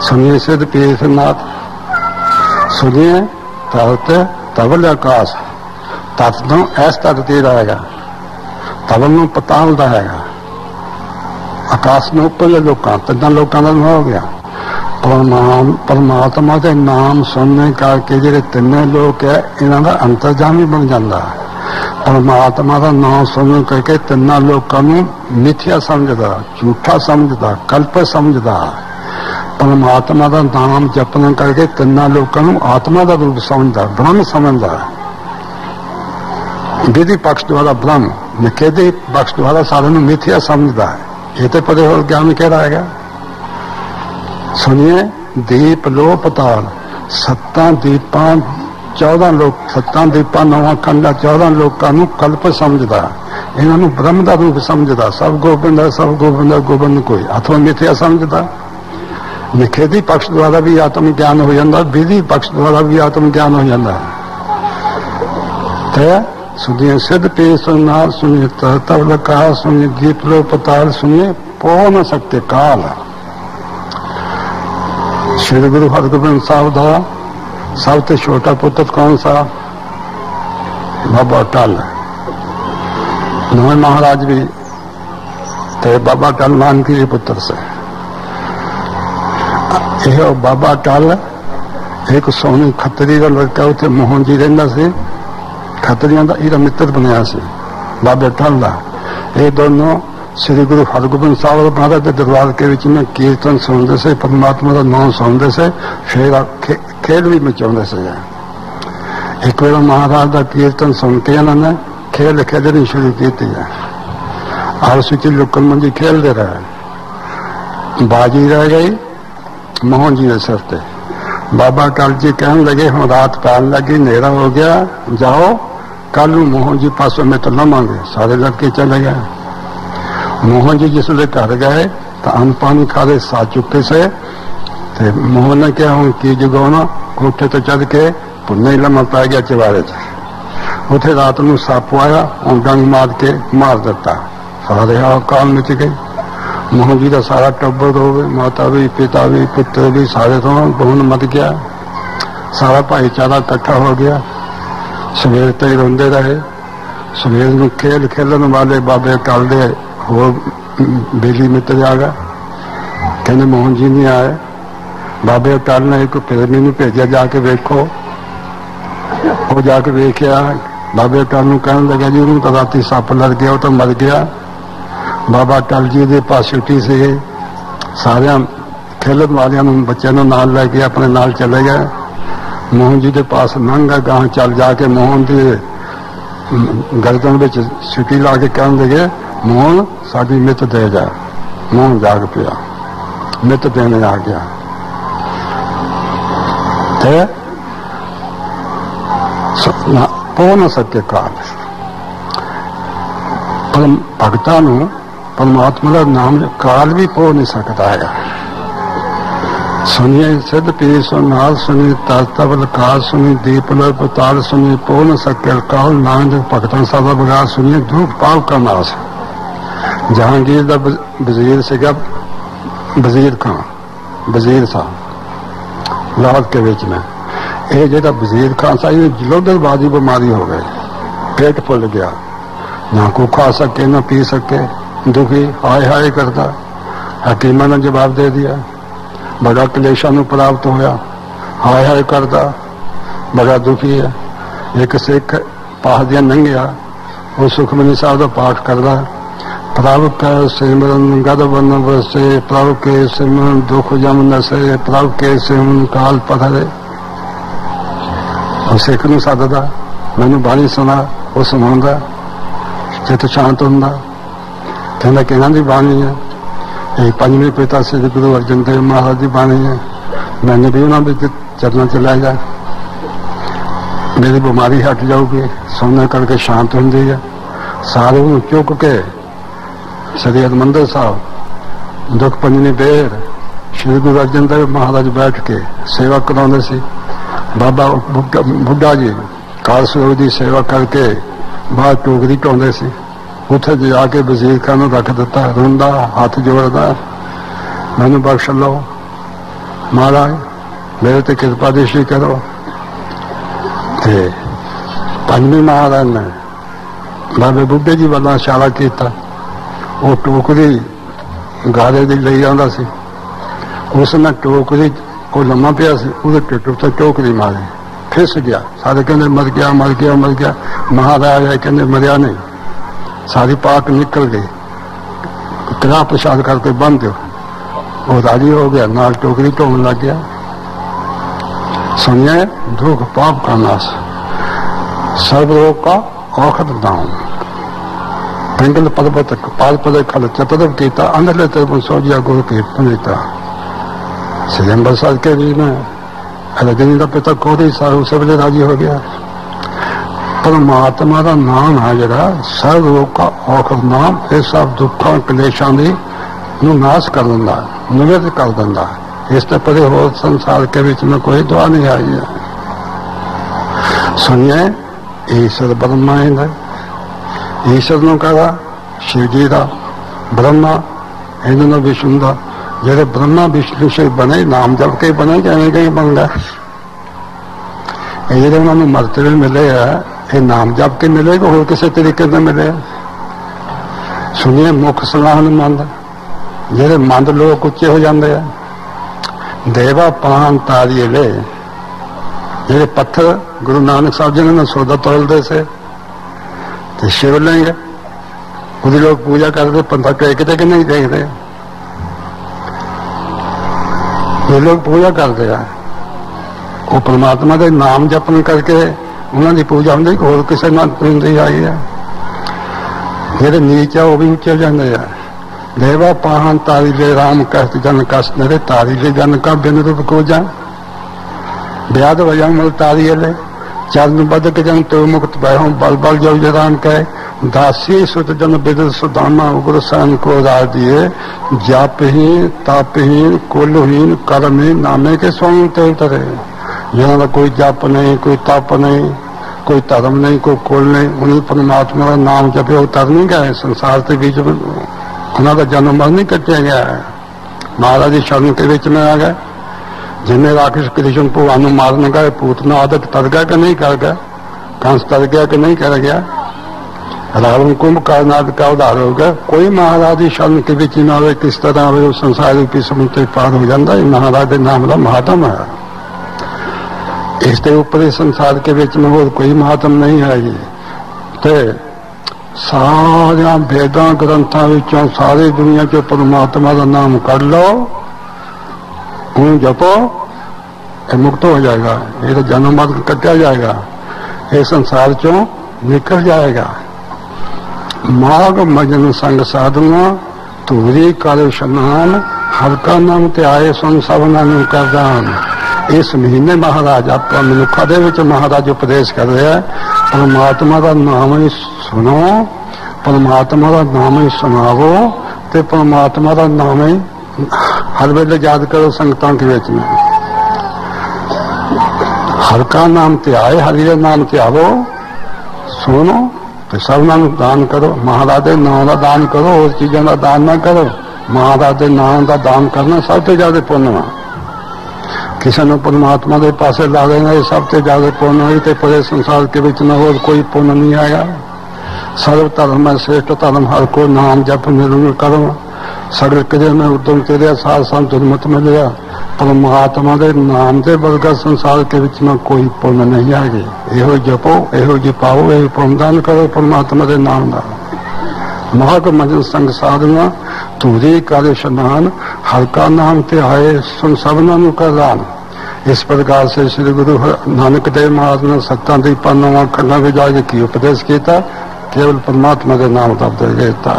ਸੁਣੀਏ ਸਿੱਧ ਪੀਰ ਨਾਥ ਸੁਣੀਏ ਤਤ ਤਵਲ ਆਕਾਸ਼। ਤਤ ਤੋਂ ਐਸ ਤਤ ਤੇ ਰਹੇਗਾ ਤਵਲ ਨੂੰ ਪਤਾਲ ਦਾ ਹੈਗਾ। ਆਕਾਸ਼ ਨੂੰ ਉੱਪਰਲੇ ਲੋਕਾਂ, ਤਿੰਨਾਂ ਲੋਕਾਂ ਦਾ ਹੋ ਗਿਆ। ਪਰਮਾਨ ਪਰਮਾਤਮਾ ਦੇ ਨਾਮ ਸੁਣਨੇ ਕਰਕੇ ਜਿਹੜੇ ਤਿੰਨੇ ਲੋਕ ਹੈ, ਇਹਨਾਂ ਦਾ ਅੰਤਰਜਾਮੀ ਬਣ ਜਾਂਦਾ। ਹੈ ਪਰਮਾਤਮਾ ਦਾ ਨਾਮ ਸੁਣਨ ਕਰਕੇ ਤਿੰਨਾਂ ਲੋਕਾਂ ਨੂੰ ਮਿੱਥਿਆ ਸਮਝਦਾ, ਝੂਠਾ ਸਮਝਦਾ ਕਲਪ ਸਮਝਦਾ। ਪਰਮਾਤਮਾ ਦਾ ਨਾਮ ਜਪਣ ਕਰਕੇ ਤਿੰਨਾਂ ਲੋਕਾਂ ਨੂੰ ਆਤਮਾ ਦਾ ਰੂਪ ਸਮਝਦਾ, ਬ੍ਰਹਮ ਸਮਝਦਾ। ਵਿਧੀ ਪਕਸ਼ ਦੁਆਰਾ ਬ੍ਰਹਮ ਨਿਖੇਧੀ ਪਕਸ਼ ਦੁਆਰਾ ਸਾਰਿਆਂ ਨੂੰ ਮਿੱਥਿਆ ਸਮਝਦਾ ਹੈ। ਇਹ ਤੇ ਪਰੇ ਹੋਰ ਗਿਆਨ ਕਿਹੜਾ ਹੈਗਾ? ਸੁਣੀਏ, ਦੀਪ ਲੋ ਪਤਾਲ ਸੱਤਾਂ ਦੀਪਾਂ 14 ਲੋਕ, ਸੱਤਾਂ ਦੀਪਾਂ, ਨਵਾਂ ਕੰਡਾ 14 ਲੋਕਾਂ ਨੂੰ ਕਲਪ ਸਮਝਦਾ। ਇਹਨਾਂ ਨੂੰ ਬ੍ਰਹਮ ਦਾ ਰੂਪ ਸਮਝਦਾ। ਸਭ ਗੋਬਿੰਦ ਹੈ, ਸਭ ਗੋਬਿੰਦ ਹੈ, ਗੋਬਿੰਦ ਕੋਈ ਅਥਵਾ ਮਿੱਥਿਆ ਸਮਝਦਾ। ਨਿਖੇਧੀ ਪਕਸ਼ ਦੁਆਰਾ ਵੀ ਆਤਮ ਗਿਆਨ ਹੋ ਜਾਂਦਾ ਵਿਧੀ ਪਕਸ਼ ਦੁਆਰਾ ਵੀ ਆਤਮ ਗਿਆਨ ਹੋ ਜਾਂਦਾ ਤੇ ਸੁਧੀਏ ਸਿੱਧ ਪੇ ਸੁਨਾਰ ਸੁਣੀ ਤਵ ਲਕਾ ਸੁਣੀ ਦੀਪ ਲੋ ਪਤਾਲ ਸੁਣੀ ਪੋ ਨ ਸਕਤੇ ਕਾਲ ਸ਼੍ਰੀ ਗੁਰੂ ਹਰਗੋਬਿੰਦ ਸਾਹਿਬ ਦਾ ਸਭ ਤੋਂ ਛੋਟਾ ਪੁੱਤਰ ਕੌਣ ਸਾ ਬਾਬਾ ਟਲ ਨਵੇਂ ਮਹਾਰਾਜ ਵੀ ਤੇ ਬਾਬਾ ਟਲ ਨਾਮ ਕੇ ਪੁੱਤਰ ਸੇ ਇਹ ਬਾਬਾ ਟਲ ਇੱਕ ਸੋਹਣੀ ਖੱਤਰੀ ਦਾ ਲੜਕਾ ਉੱਥੇ ਮੋਹਨ ਜੀ ਰਹਿੰਦਾ ਸੀ ਖੱਤਰੀਆਂ ਦਾ ਇਹਦਾ ਮਿੱਤਰ ਬਣਿਆ ਸੀ ਬਾਬੇ ਟਲ ਦਾ ਇਹ ਦੋਨੋਂ ਸ੍ਰੀ ਗੁਰੂ ਹਰਗੋਬਿੰਦ ਸਾਹਿਬ ਮਹਾਰਾਜ ਦੇ ਦਰਬਾਰ ਕੇ ਵਿੱਚ ਮੈਂ ਕੀਰਤਨ ਸੁਣਦੇ ਸੀ ਪਰਮਾਤਮਾ ਦਾ ਨਾਮ ਸੁਣਦੇ ਸੀ ਫਿਰ ਖੇਡ ਵੀ ਮਚਾਉਂਦੇ ਸੀ ਇੱਕ ਵਾਰ ਮਹਾਰਾਜ ਦਾ ਕੀਰਤਨ ਸੁਣ ਕੇ ਇਹਨਾਂ ਨੇ ਖੇਡ ਖੇਡਣੀ ਸ਼ੁਰੂ ਕੀਤੀ ਹੈ ਆਪਸ ਵਿੱਚ ਲੁਕਣ ਮੰਜੀ ਖੇਡਦੇ ਰਹੇ ਬਾਜੀ ਰਹਿ ਗਈ ਮੋਹਨ ਜੀ ਦੇ ਸਿਰ ਤੇ। ਬਾਬਾ ਕਾਲ ਜੀ ਕਹਿਣ ਲੱਗੇ, ਹੁਣ ਰਾਤ ਪੈਣ ਲੱਗੀ, ਹਨੇਰਾ ਹੋ ਗਿਆ, ਜਾਓ ਕੱਲ ਨੂੰ ਮੋਹਨ ਜੀ ਪਾਸੋਂ ਮੈਂ ਤਾਂ ਲਵਾਂਗੇ ਸਾਰੇ ਲੜਕੇ ਚਲੇ ਗਏ। ਮੋਹਨ ਜੀ ਜਿਸ ਵੇਲੇ ਘਰ ਗਏ, ਤਾਂ ਅੰਨ ਪਾਣੀ ਖਾਦੇ ਸਾ ਚੁੱਕੇ ਸੇ। ਤੇ ਮੋਹਨ ਨੇ ਕਿਹਾ, ਹੁਣ ਕੀ ਜਗਾਉਣਾ? ਕੋਠੇ ਤੋਂ ਚੜ ਕੇ ਪੁੰਨੇ ਹੀ ਲੰਮਾ ਪੈ ਗਿਆ ਚਵਾਰੇ 'ਚ ਉਥੇ ਰਾਤ ਨੂੰ ਸੱਪ ਆਇਆ ਉਹ ਡੰਗ ਮਾਰ ਕੇ ਮਾਰ ਦਿੱਤਾ। ਸਾਰੇ ਆ ਕਾਲ ਮਿਟ ਗਏ। ਮੋਹਨ ਜੀ ਦਾ ਸਾਰਾ ਟੱਬਰ ਹੋਵੇ ਮਾਤਾ ਵੀ, ਪਿਤਾ ਵੀ, ਪੁੱਤਰ ਵੀ, ਸਾਰੇ ਤੋਂ ਬਹੁਤ ਮਤ ਗਿਆ। ਸਾਰਾ ਭਾਈਚਾਰਾ ਇਕੱਠਾ ਹੋ ਗਿਆ। ਸਵੇਰ ਤੇ ਰੋਂਦੇ ਰਹੇ। ਸਵੇਰ ਨੂੰ ਖੇਲ ਖੇਲਣ ਵਾਲੇ ਬਾਬੇ ਟਲਦੇ ਹੋਰ ਬੇਲੀ ਮਿੱਤਰ ਆ ਗਿਆ ਕਹਿੰਦੇ, ਮੋਹਨ ਜੀ ਨਹੀਂ ਆਏ। ਬਾਬੇ ਟਲ ਨੇ ਇੱਕ ਪ੍ਰੇਮੀ ਨੂੰ ਭੇਜਿਆ, ਜਾ ਕੇ ਵੇਖੋ। ਉਹ ਜਾ ਕੇ ਵੇਖਿਆ। ਬਾਬੇ ਟਲ ਨੂੰ ਕਹਿਣ ਲੱਗਾ ਜੀ, ਉਹਨੂੰ ਤਾਂ ਰਾਤੀ ਸੱਪ ਲੜ ਗਿਆ, ਉਹ ਤਾਂ ਮਰ ਗਿਆ। ਬਾਬਾ ਕਲ ਜੀ ਦੇ ਪਾਸ ਛੁੱਟੀ ਸੀ। ਸਾਰਿਆਂ ਖੇਲਣ ਵਾਲਿਆਂ ਨੂੰ, ਬੱਚਿਆਂ ਨੂੰ ਨਾਲ ਲੈ ਕੇ ਆਪਣੇ ਨਾਲ ਚਲੇ ਗਏ। ਮੋਹਨ ਜੀ ਦੇ ਪਾਸ ਨੰਗਾ ਗਾਂ ਚੱਲ ਜਾ ਕੇ ਮੋਹਨ ਦੇ ਗਰਦਨ ਵਿੱਚ ਛੁੱਟੀ ਲਾ ਕੇ ਕਹਿਣ ਲੱਗੇ, ਮੋਹਨ, ਸਾਡੀ ਮਿੱਤ ਦੇ ਜਾ। ਮੋਹਨ ਜਾਗ ਪਿਆ। ਮਿੱਤ ਦੇਣ ਆ ਗਿਆ। ਤੇ ਸਪਨਾ ਪੂਰਨ ਸੱਚ ਕਾਲ ਭਗਤਾਂ ਨੂੰ ਪਰਮਾਤਮਾ ਦਾ ਨਾਮ ਕਾਲ ਵੀ ਪੋ ਨਹੀਂ ਸਕਦਾ ਹੈ ਸੁਣੀਏ ਸਿੱਧ ਪੀ ਸੁਨਾਲ ਸੁਣੀ ਤਤਵਲ ਕਾਲ ਸੁਣੀ ਦੀਪਲ ਪਤਾਲ ਸੁਣੀ ਪੂਰਨ ਸਕਲ ਕਾਲ ਨਾਨਕ ਭਗਤਾਂ ਸਦਾ ਬਗਾ ਸੁਣੀਏ ਦੁਖ ਪਾਪ ਕਾ ਨਾਸ ਜਹਾਂਗੀਰ ਦਾ ਵਜ਼ੀਰ ਸੀਗਾ ਵਜ਼ੀਰ ਖਾਨ ਵਜ਼ੀਰ ਸਾਹਿਬ ਲਾਹੌਰ ਕੇ ਵਿੱਚ ਮੈਂ ਇਹ ਜਿਹੜਾ ਵਜ਼ੀਰ ਖਾਨ ਸਾਹਿਬ ਨੂੰ ਜਲੋਦਰਬਾਦੀ ਬਿਮਾਰੀ ਹੋ ਗਈ ਪੇਟ ਫੁੱਲ ਗਿਆ ਨਾ ਕੋ ਖਾ ਸਕੇ ਨਾ ਪੀ ਸਕੇ ਦੁਖੀ ਹਾਏ ਹਾਏ ਕਰਦਾ। ਹਕੀਮਾਂ ਨੇ ਜਵਾਬ ਦੇ ਦਿਆ ਬੜਾ ਕਲੇਸ਼ਾਂ ਨੂੰ ਪ੍ਰਾਪਤ ਹੋਇਆ। ਹਾਏ ਹਾਏ ਕਰਦਾ। ਬੜਾ ਦੁਖੀ ਹੈ। ਇੱਕ ਸਿੱਖ ਪਾਸ ਦੀਆਂ ਨੰਗਿਆ, ਉਹ ਸੁਖਮਨੀ ਸਾਹਿਬ ਦਾ ਪਾਠ ਕਰਦਾ ਪ੍ਰਭ ਕੈ ਸਿਮਰਨ ਗਦ ਬਨ ਵਸੇ, ਪ੍ਰਭ ਕੇ ਸਿਮਰਨ ਦੁਖ ਜਮ ਨਸੇ, ਪ੍ਰਭ ਕੇ ਸਿਮਰਨ ਕਾਲ ਪਥਰੇ ਉਹ ਸਿੱਖ ਨੂੰ ਸੱਦਦਾ, ਮੈਨੂੰ ਬਾਣੀ ਸੁਣਾ, ਉਹ ਸੁਣਾਉਂਦਾ, ਚਿੱਤ ਸ਼ਾਂਤ ਹੁੰਦਾ। ਕਹਿੰਦਾ ਕਿ ਇਹਨਾਂ ਦੀ ਬਾਣੀ ਹੈ ਇਹ ਪੰਜਵੇਂ ਪਿਤਾ ਸ੍ਰੀ ਗੁਰੂ ਅਰਜਨ ਦੇਵ ਮਹਾਰਾਜ ਦੀ ਬਾਣੀ ਹੈ ਮੈਨੂੰ ਵੀ ਉਹਨਾਂ ਦੇ ਚਰਨਾਂ ਚ ਲੈ ਜਾ ਮੇਰੀ ਬਿਮਾਰੀ ਹਟ ਜਾਊਗੀ ਸੁਣਨ ਕਰਕੇ ਸ਼ਾਂਤ ਹੁੰਦੀ ਹੈ ਸਾਰੇ ਨੂੰ ਚੁੱਕ ਕੇ ਸ੍ਰੀ ਹਰਿਮੰਦਰ ਸਾਹਿਬ, ਦੁੱਖ ਪੰਜਵੀਂ ਬੇਰ ਸ਼੍ਰੀ ਗੁਰੂ ਅਰਜਨ ਦੇਵ ਮਹਾਰਾਜ ਬੈਠ ਕੇ ਸੇਵਾ ਕਰਾਉਂਦੇ ਸੀ। ਬਾਬਾ ਬੁੱਢਾ ਜੀ ਕਾਲ ਸਰੋਵਰ ਦੀ ਸੇਵਾ ਕਰਕੇ ਬਾਹਰ ਟੋਕਰੀ ਟਾਉਂਦੇ ਸੀ। ਉੱਥੇ ਜਾ ਕੇ ਵਜ਼ੀਰ ਖਾਨ ਨੂੰ ਰੱਖ ਦਿੱਤਾ ਰੋਂਦਾ ਹੱਥ ਜੋੜਦਾ ਮੈਨੂੰ ਬਖਸ਼ ਲਓ ਮਹਾਰਾਜ ਮੇਰੇ ਤੇ ਕਿਰਪਾ ਦੇਸ਼ੀ ਕਰੋ ਤੇ ਪੰਜਵੇਂ ਮਹਾਰਾਜ ਨੇ ਬਾਬੇ ਬੁੱਢੇ ਜੀ ਵੱਲੋਂ ਇਸ਼ਾਰਾ ਕੀਤਾ ਉਹ ਟੋਕਰੀ ਗਾਰੇ ਦੀ ਲਈ ਆਉਂਦਾ ਸੀ ਉਸਨੇ ਟੋਕਰੀ ਉਹ ਲੰਮਾ ਪਿਆ ਸੀ ਉਹਦੇ ਟਿੱਟ ਉੱਤੇ ਟੋਕਰੀ ਮਾਰੀ ਫਿਸ ਗਿਆ ਸਾਰੇ ਕਹਿੰਦੇ ਮਰ ਗਿਆ ਮਰ ਗਿਆ ਮਰ ਗਿਆ ਮਹਾਰਾਜ ਆਏ ਕਹਿੰਦੇ ਮਰਿਆ ਨਹੀਂ सारी पाक निकल गई। कितना प्रसाद करके बंद वो राज़ी हो गया नाल टोकरी तो लग गया। सुनिए, दुख, पाप का नाश। सर्वरोग का औखद दाम। पिंगल पर्वत, पाल पद खल चतुर कीता अंधले तरफ़ सोजिया, गुरु की पुनीता। सिलेंबर साहब के बीच में, अरे दिन का पिता को ही सब राज़ी हो गया। ਪਰਮਾਤਮਾ ਦਾ ਨਾਮ ਹੈ ਜਿਹੜਾ ਸਭ ਰੋਕਾ ਔਖਰ ਨਾਮ, ਇਹ ਸਭ ਦੁੱਖਾਂ, ਕਲੇਸ਼ਾਂ ਦੇ ਨੂੰ ਨਾਸ ਕਰ ਦਿੰਦਾ ਨਿਵਰਤ ਕਰ ਦਿੰਦਾ ਇਸ ਤੋਂ ਪਰੇ ਹੋਰ ਸੰਸਾਰ ਕੇ ਵਿੱਚ ਨਾ ਕੋਈ ਦੁਆ ਨਹੀਂ ਆਈ ਹੈ। ਸੁਣਿਆ ਈਸ਼ਰ ਬ੍ਰਹਮਾ ਹੈ ਈਸ਼ਰ ਨੂੰ ਕਹਦਾ, ਸ਼ਿਵ ਜੀ ਦਾ, ਬ੍ਰਹਮਾ ਇਹਨਾਂ ਨੂੰ ਵਿਸ਼ਨੂੰ ਦਾ। ਜਿਹੜੇ ਬ੍ਰਹਮਾ, ਵਿਸ਼ਨੂੰ ਸੇ ਬਣੇ, ਨਾਮ ਜਪ ਕੇ ਬਣੇ ਜਾਣੇ ਕਈ ਬੰਦਾ ਇਹ ਜਿਹੜੇ ਉਹਨਾਂ ਨੂੰ ਮਰਤਬੇ ਮਿਲੇ ਆ ਇਹ ਨਾਮ ਜਪ ਕੇ ਮਿਲੇਗਾ, ਹੋਰ ਕਿਸੇ ਤਰੀਕੇ ਨਾਲ ਮਿਲੇ ਸੁਣੀਏ, ਮੁਖ ਸਲਾਹ ਨੂੰ ਮੰਨਦਾ। ਜਿਹੜੇ ਮੰਦ ਲੋਕ ਉੱਚੇ ਹੋ ਜਾਂਦੇ ਆ, ਦੇਵਾ ਪਾਨ ਤਾਰੀਲੇ ਜਿਹੜੇ ਪੱਥਰ ਗੁਰੂ ਨਾਨਕ ਸਾਹਿਬ ਜੀ ਨੇ ਸੌਦਾ ਤੋਲਦੇ ਸੇ, ਤੇ ਸ਼ਿਵਲਿੰਗ ਉਹਦੀ ਲੋਕ ਪੂਜਾ ਕਰਦੇ, ਪੰਥਾ ਟੇਕਦੇ ਕਿ ਨਹੀਂ ਦੇਖਦੇ। ਇਹ ਲੋਕ ਪੂਜਾ ਕਰਦੇ ਆ। ਉਹ ਪਰਮਾਤਮਾ ਦੇ ਨਾਮ ਜਪਨ ਕਰਕੇ ਉਹਨਾਂ ਦੀ ਪੂਜਾ ਹੁੰਦੀ ਹੋਰ ਕਿਸੇ ਨਾਲ ਹੁੰਦੀ ਆਈ ਹੈ ਜਿਹੜੇ ਨੀਚ ਆ ਉਹ ਵੀ ਉੱਚੇ ਜਾਂਦੇ ਆ ਦੇਵਾ ਪਾਹਨ ਤਾਰੀ ਦੇ ਰਾਮ ਕਹਤ ਜਨ ਕਸ ਨਰੇ ਤਾਰੀ ਦੇ ਜਨ ਕਾ ਬਿਨ ਰੂਪ ਕੋ ਜਾ ਬਿਆਦ ਵਜਨ ਮਲ ਤਾਰੀ ਲੈ ਚਰਨ ਬਦਕ ਜਨ ਤੋ ਮੁਕਤ ਪੈ ਹਉ ਬਲ ਬਲ ਜੋ ਜਰਾਨ ਕਹੇ दासी सुत जन बिद सुदामा उग्र सन को राज दिए जापहीन तापहीन कुलहीन कर्महीन नामे के स्वयं ते तरे ਜਿਹਨਾਂ ਦਾ ਕੋਈ ਜਪ ਨਹੀਂ ਕੋਈ ਤਪ कोई धर्म नहीं, कोई कुल नहीं। उन्हें परमात्मा का नाम जपे, वो तर नहीं गए। संसार के बीच उन्होंने जन्म मर नहीं कटिया गया है महाराज की शरण के बीच में आ गए। जिन्हें राकेश कृष्ण भगवान मारने गए, पूतना आदत तर गया कि नहीं कर गया? कंस तर गया कि नहीं कर गया? रावण कुंभ कर्नाद का उदार हो गया। कोई महाराज की शरण के बीच ना हो किस तरह हो संसार की समुद्र तो पार हो जाता है। महाराज के नाम का महात्म है। ਹੈ ਇਸ ਦੇ ਉੱਪਰ ਇਸ ਸੰਸਾਰ ਦੇ ਵਿੱਚ ਮੈਂ ਹੋਰ ਕੋਈ ਮਹਾਤਮ ਨਹੀਂ ਹੈ ਜੀ। ਤੇ ਸਾਰਿਆਂ ਵੇਦਾਂ ਗ੍ਰੰਥਾਂ ਵਿੱਚੋਂ ਸਾਰੀ ਦੁਨੀਆ 'ਚ ਪਰਮਾਤਮਾ ਦਾ ਨਾਮ ਕੱਢ ਲਓ, ਉਹਨੂੰ ਜਪੋ, ਇਹ ਮੁਕਤ ਹੋ ਜਾਏਗਾ। ਇਹ ਤਾਂ ਜਨਮ ਮਰਨ ਕੱਟਿਆ ਜਾਏਗਾ। ਇਹ ਸੰਸਾਰ 'ਚੋਂ ਨਿਕਲ ਜਾਏਗਾ। ਮਾਗ ਮਜਨ ਸੰਗ ਸਾਧਨਾ, ਧੂਰੀ ਕਰ ਸਨਾਨ, ਹਰ ਕਾ ਨਾਮ ਤੇ ਆਏ ਸੁਨ ਸਭਨਾਂ ਨੂੰ ਕਰਦਾਨ। ਇਸ ਮਹੀਨੇ ਮਹਾਰਾਜ ਆਪਾਂ ਮਨੁੱਖਾਂ ਦੇ ਵਿੱਚ ਮਹਾਰਾਜ ਉਪਦੇਸ਼ ਕਰ ਰਿਹਾ ਪਰਮਾਤਮਾ ਦਾ ਨਾਮ ਹੀ ਸੁਣੋ, ਪਰਮਾਤਮਾ ਦਾ ਨਾਮ ਹੀ ਸੁਣਾਵੋ ਤੇ ਪਰਮਾਤਮਾ ਦਾ ਨਾਮ ਹੀ ਹਰ ਵੇਲੇ ਯਾਦ ਕਰੋ ਸੰਗਤਾਂ ਦੇ ਵਿੱਚ ਹਰ ਕਾ ਨਾਮ ਤੇ ਆਏ, ਹਰੀ ਦਾ ਨਾਮ ਤੇ ਆਵੋ, ਸੁਣੋ ਤੇ ਸਭਨਾਂ ਨੂੰ ਦਾਨ ਕਰੋ। ਮਹਾਰਾਜ ਦੇ ਨਾਮ ਦਾ ਦਾਨ ਕਰੋ, ਹੋਰ ਚੀਜ਼ਾਂ ਦਾ ਦਾਨ ਨਾ ਕਰੋ। ਮਹਾਰਾਜ ਦੇ ਨਾਮ ਦਾ ਦਾਨ ਕਰਨਾ ਸਭ ਤੋਂ ਜ਼ਿਆਦਾ ਪੁੰਨ ਹੈ ਕਿਸੇ ਨੂੰ ਪਰਮਾਤਮਾ ਦੇ ਪਾਸੇ ਲਾ ਦੇਣਾ, ਇਹ ਸਭ ਤੋਂ ਜ਼ਿਆਦਾ ਪੁੰਨ ਹੋਈ ਤੇ ਪੂਰੇ ਸੰਸਾਰ ਦੇ ਵਿੱਚ ਨਾ ਹੋਰ ਕੋਈ ਪੁੰਨ ਨਹੀਂ ਆਇਆ। ਸਰਵ ਧਰਮ ਹੈ, ਸ੍ਰੇਸ਼ਟ ਧਰਮ, ਹਰ ਕੋ ਨਾਮ ਜਪ ਨਿਰੰਜਨ ਕਰੋ ਸਗਲ ਕਿਰੇ ਮੈਂ ਉਦਮ ਤੇਰੇ ਸਾਧ ਸੰਤ ਮਤ ਮਿਲਿਆ। ਪਰਮਾਤਮਾ ਦੇ ਨਾਮ ਦੇ ਬਲਗਾ ਸੰਸਾਰ ਦੇ ਵਿੱਚ ਨਾ ਕੋਈ ਪੁੰਨ ਨਹੀਂ ਆਗੇ ਇਹੋ ਜਪੋ, ਇਹੋ ਜਪਾਓ ਇਹ ਪੁੰਨਦਾਨ ਕਰੋ ਪਰਮਾਤਮਾ ਦੇ ਨਾਮ ਦਾ। ਮਹਾਕਮਜਨ ਸੰਗ ਸਾਧਨਾ, ਧੂਰੀ ਕਾਲੇ ਸ਼ਮਾਨ ਹਲਕਾ ਨਾਮ ਤੇ ਆਏ ਸੁਨ ਸਭਨਾਂ ਨੂੰ ਕਲਾਨ ਇਸ ਪ੍ਰਕਾਰ ਸੇ ਸ੍ਰੀ ਗੁਰੂ ਨਾਨਕ ਦੇਵ ਮਹਾਰਾਜ ਨੇ ਸਤਾਂ ਦੀ ਪੰਨਵਾਂ ਖੰਡਾਂ ਵਿੱਚ ਜਾ ਕੇ ਉਪਦੇਸ਼ ਕੀਤਾ? ਕੇਵਲ ਪਰਮਾਤਮਾ ਦੇ ਨਾਮ ਦਾ ਉਪਦੇਸ਼ ਦਿੱਤਾ।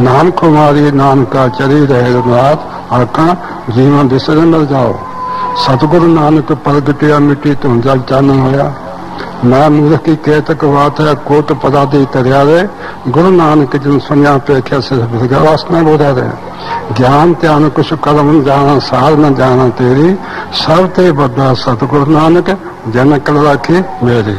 ਨਾਮ ਕੁਮਾਰੀ ਨਾਮ ਕਾ ਚਰੀ ਰਹੇ ਰਨਾਥ, ਹਲਕਾ ਜੀਵਨ ਦਿਸਣ ਮਿਲ ਜਾਓ। ਸਤਿਗੁਰੂ ਨਾਨਕ ਪ੍ਰਗਟਿਆ ਮਿੱਟੀ ਤੋਂ ਜਲ ਚਾਨਣ ਹੋਇਆ। चानन होया मैं मूर्ख की केतक बात है कोट पदा दी तरियारे गुरु नानक जिन सुनिया पेख्या से वासना बोधा रहे ज्ञान त्यान कुछ कर्म जाना सार न जाना तेरी सब ते बड़ा सतगुरु नानक जन कल राखी मेरी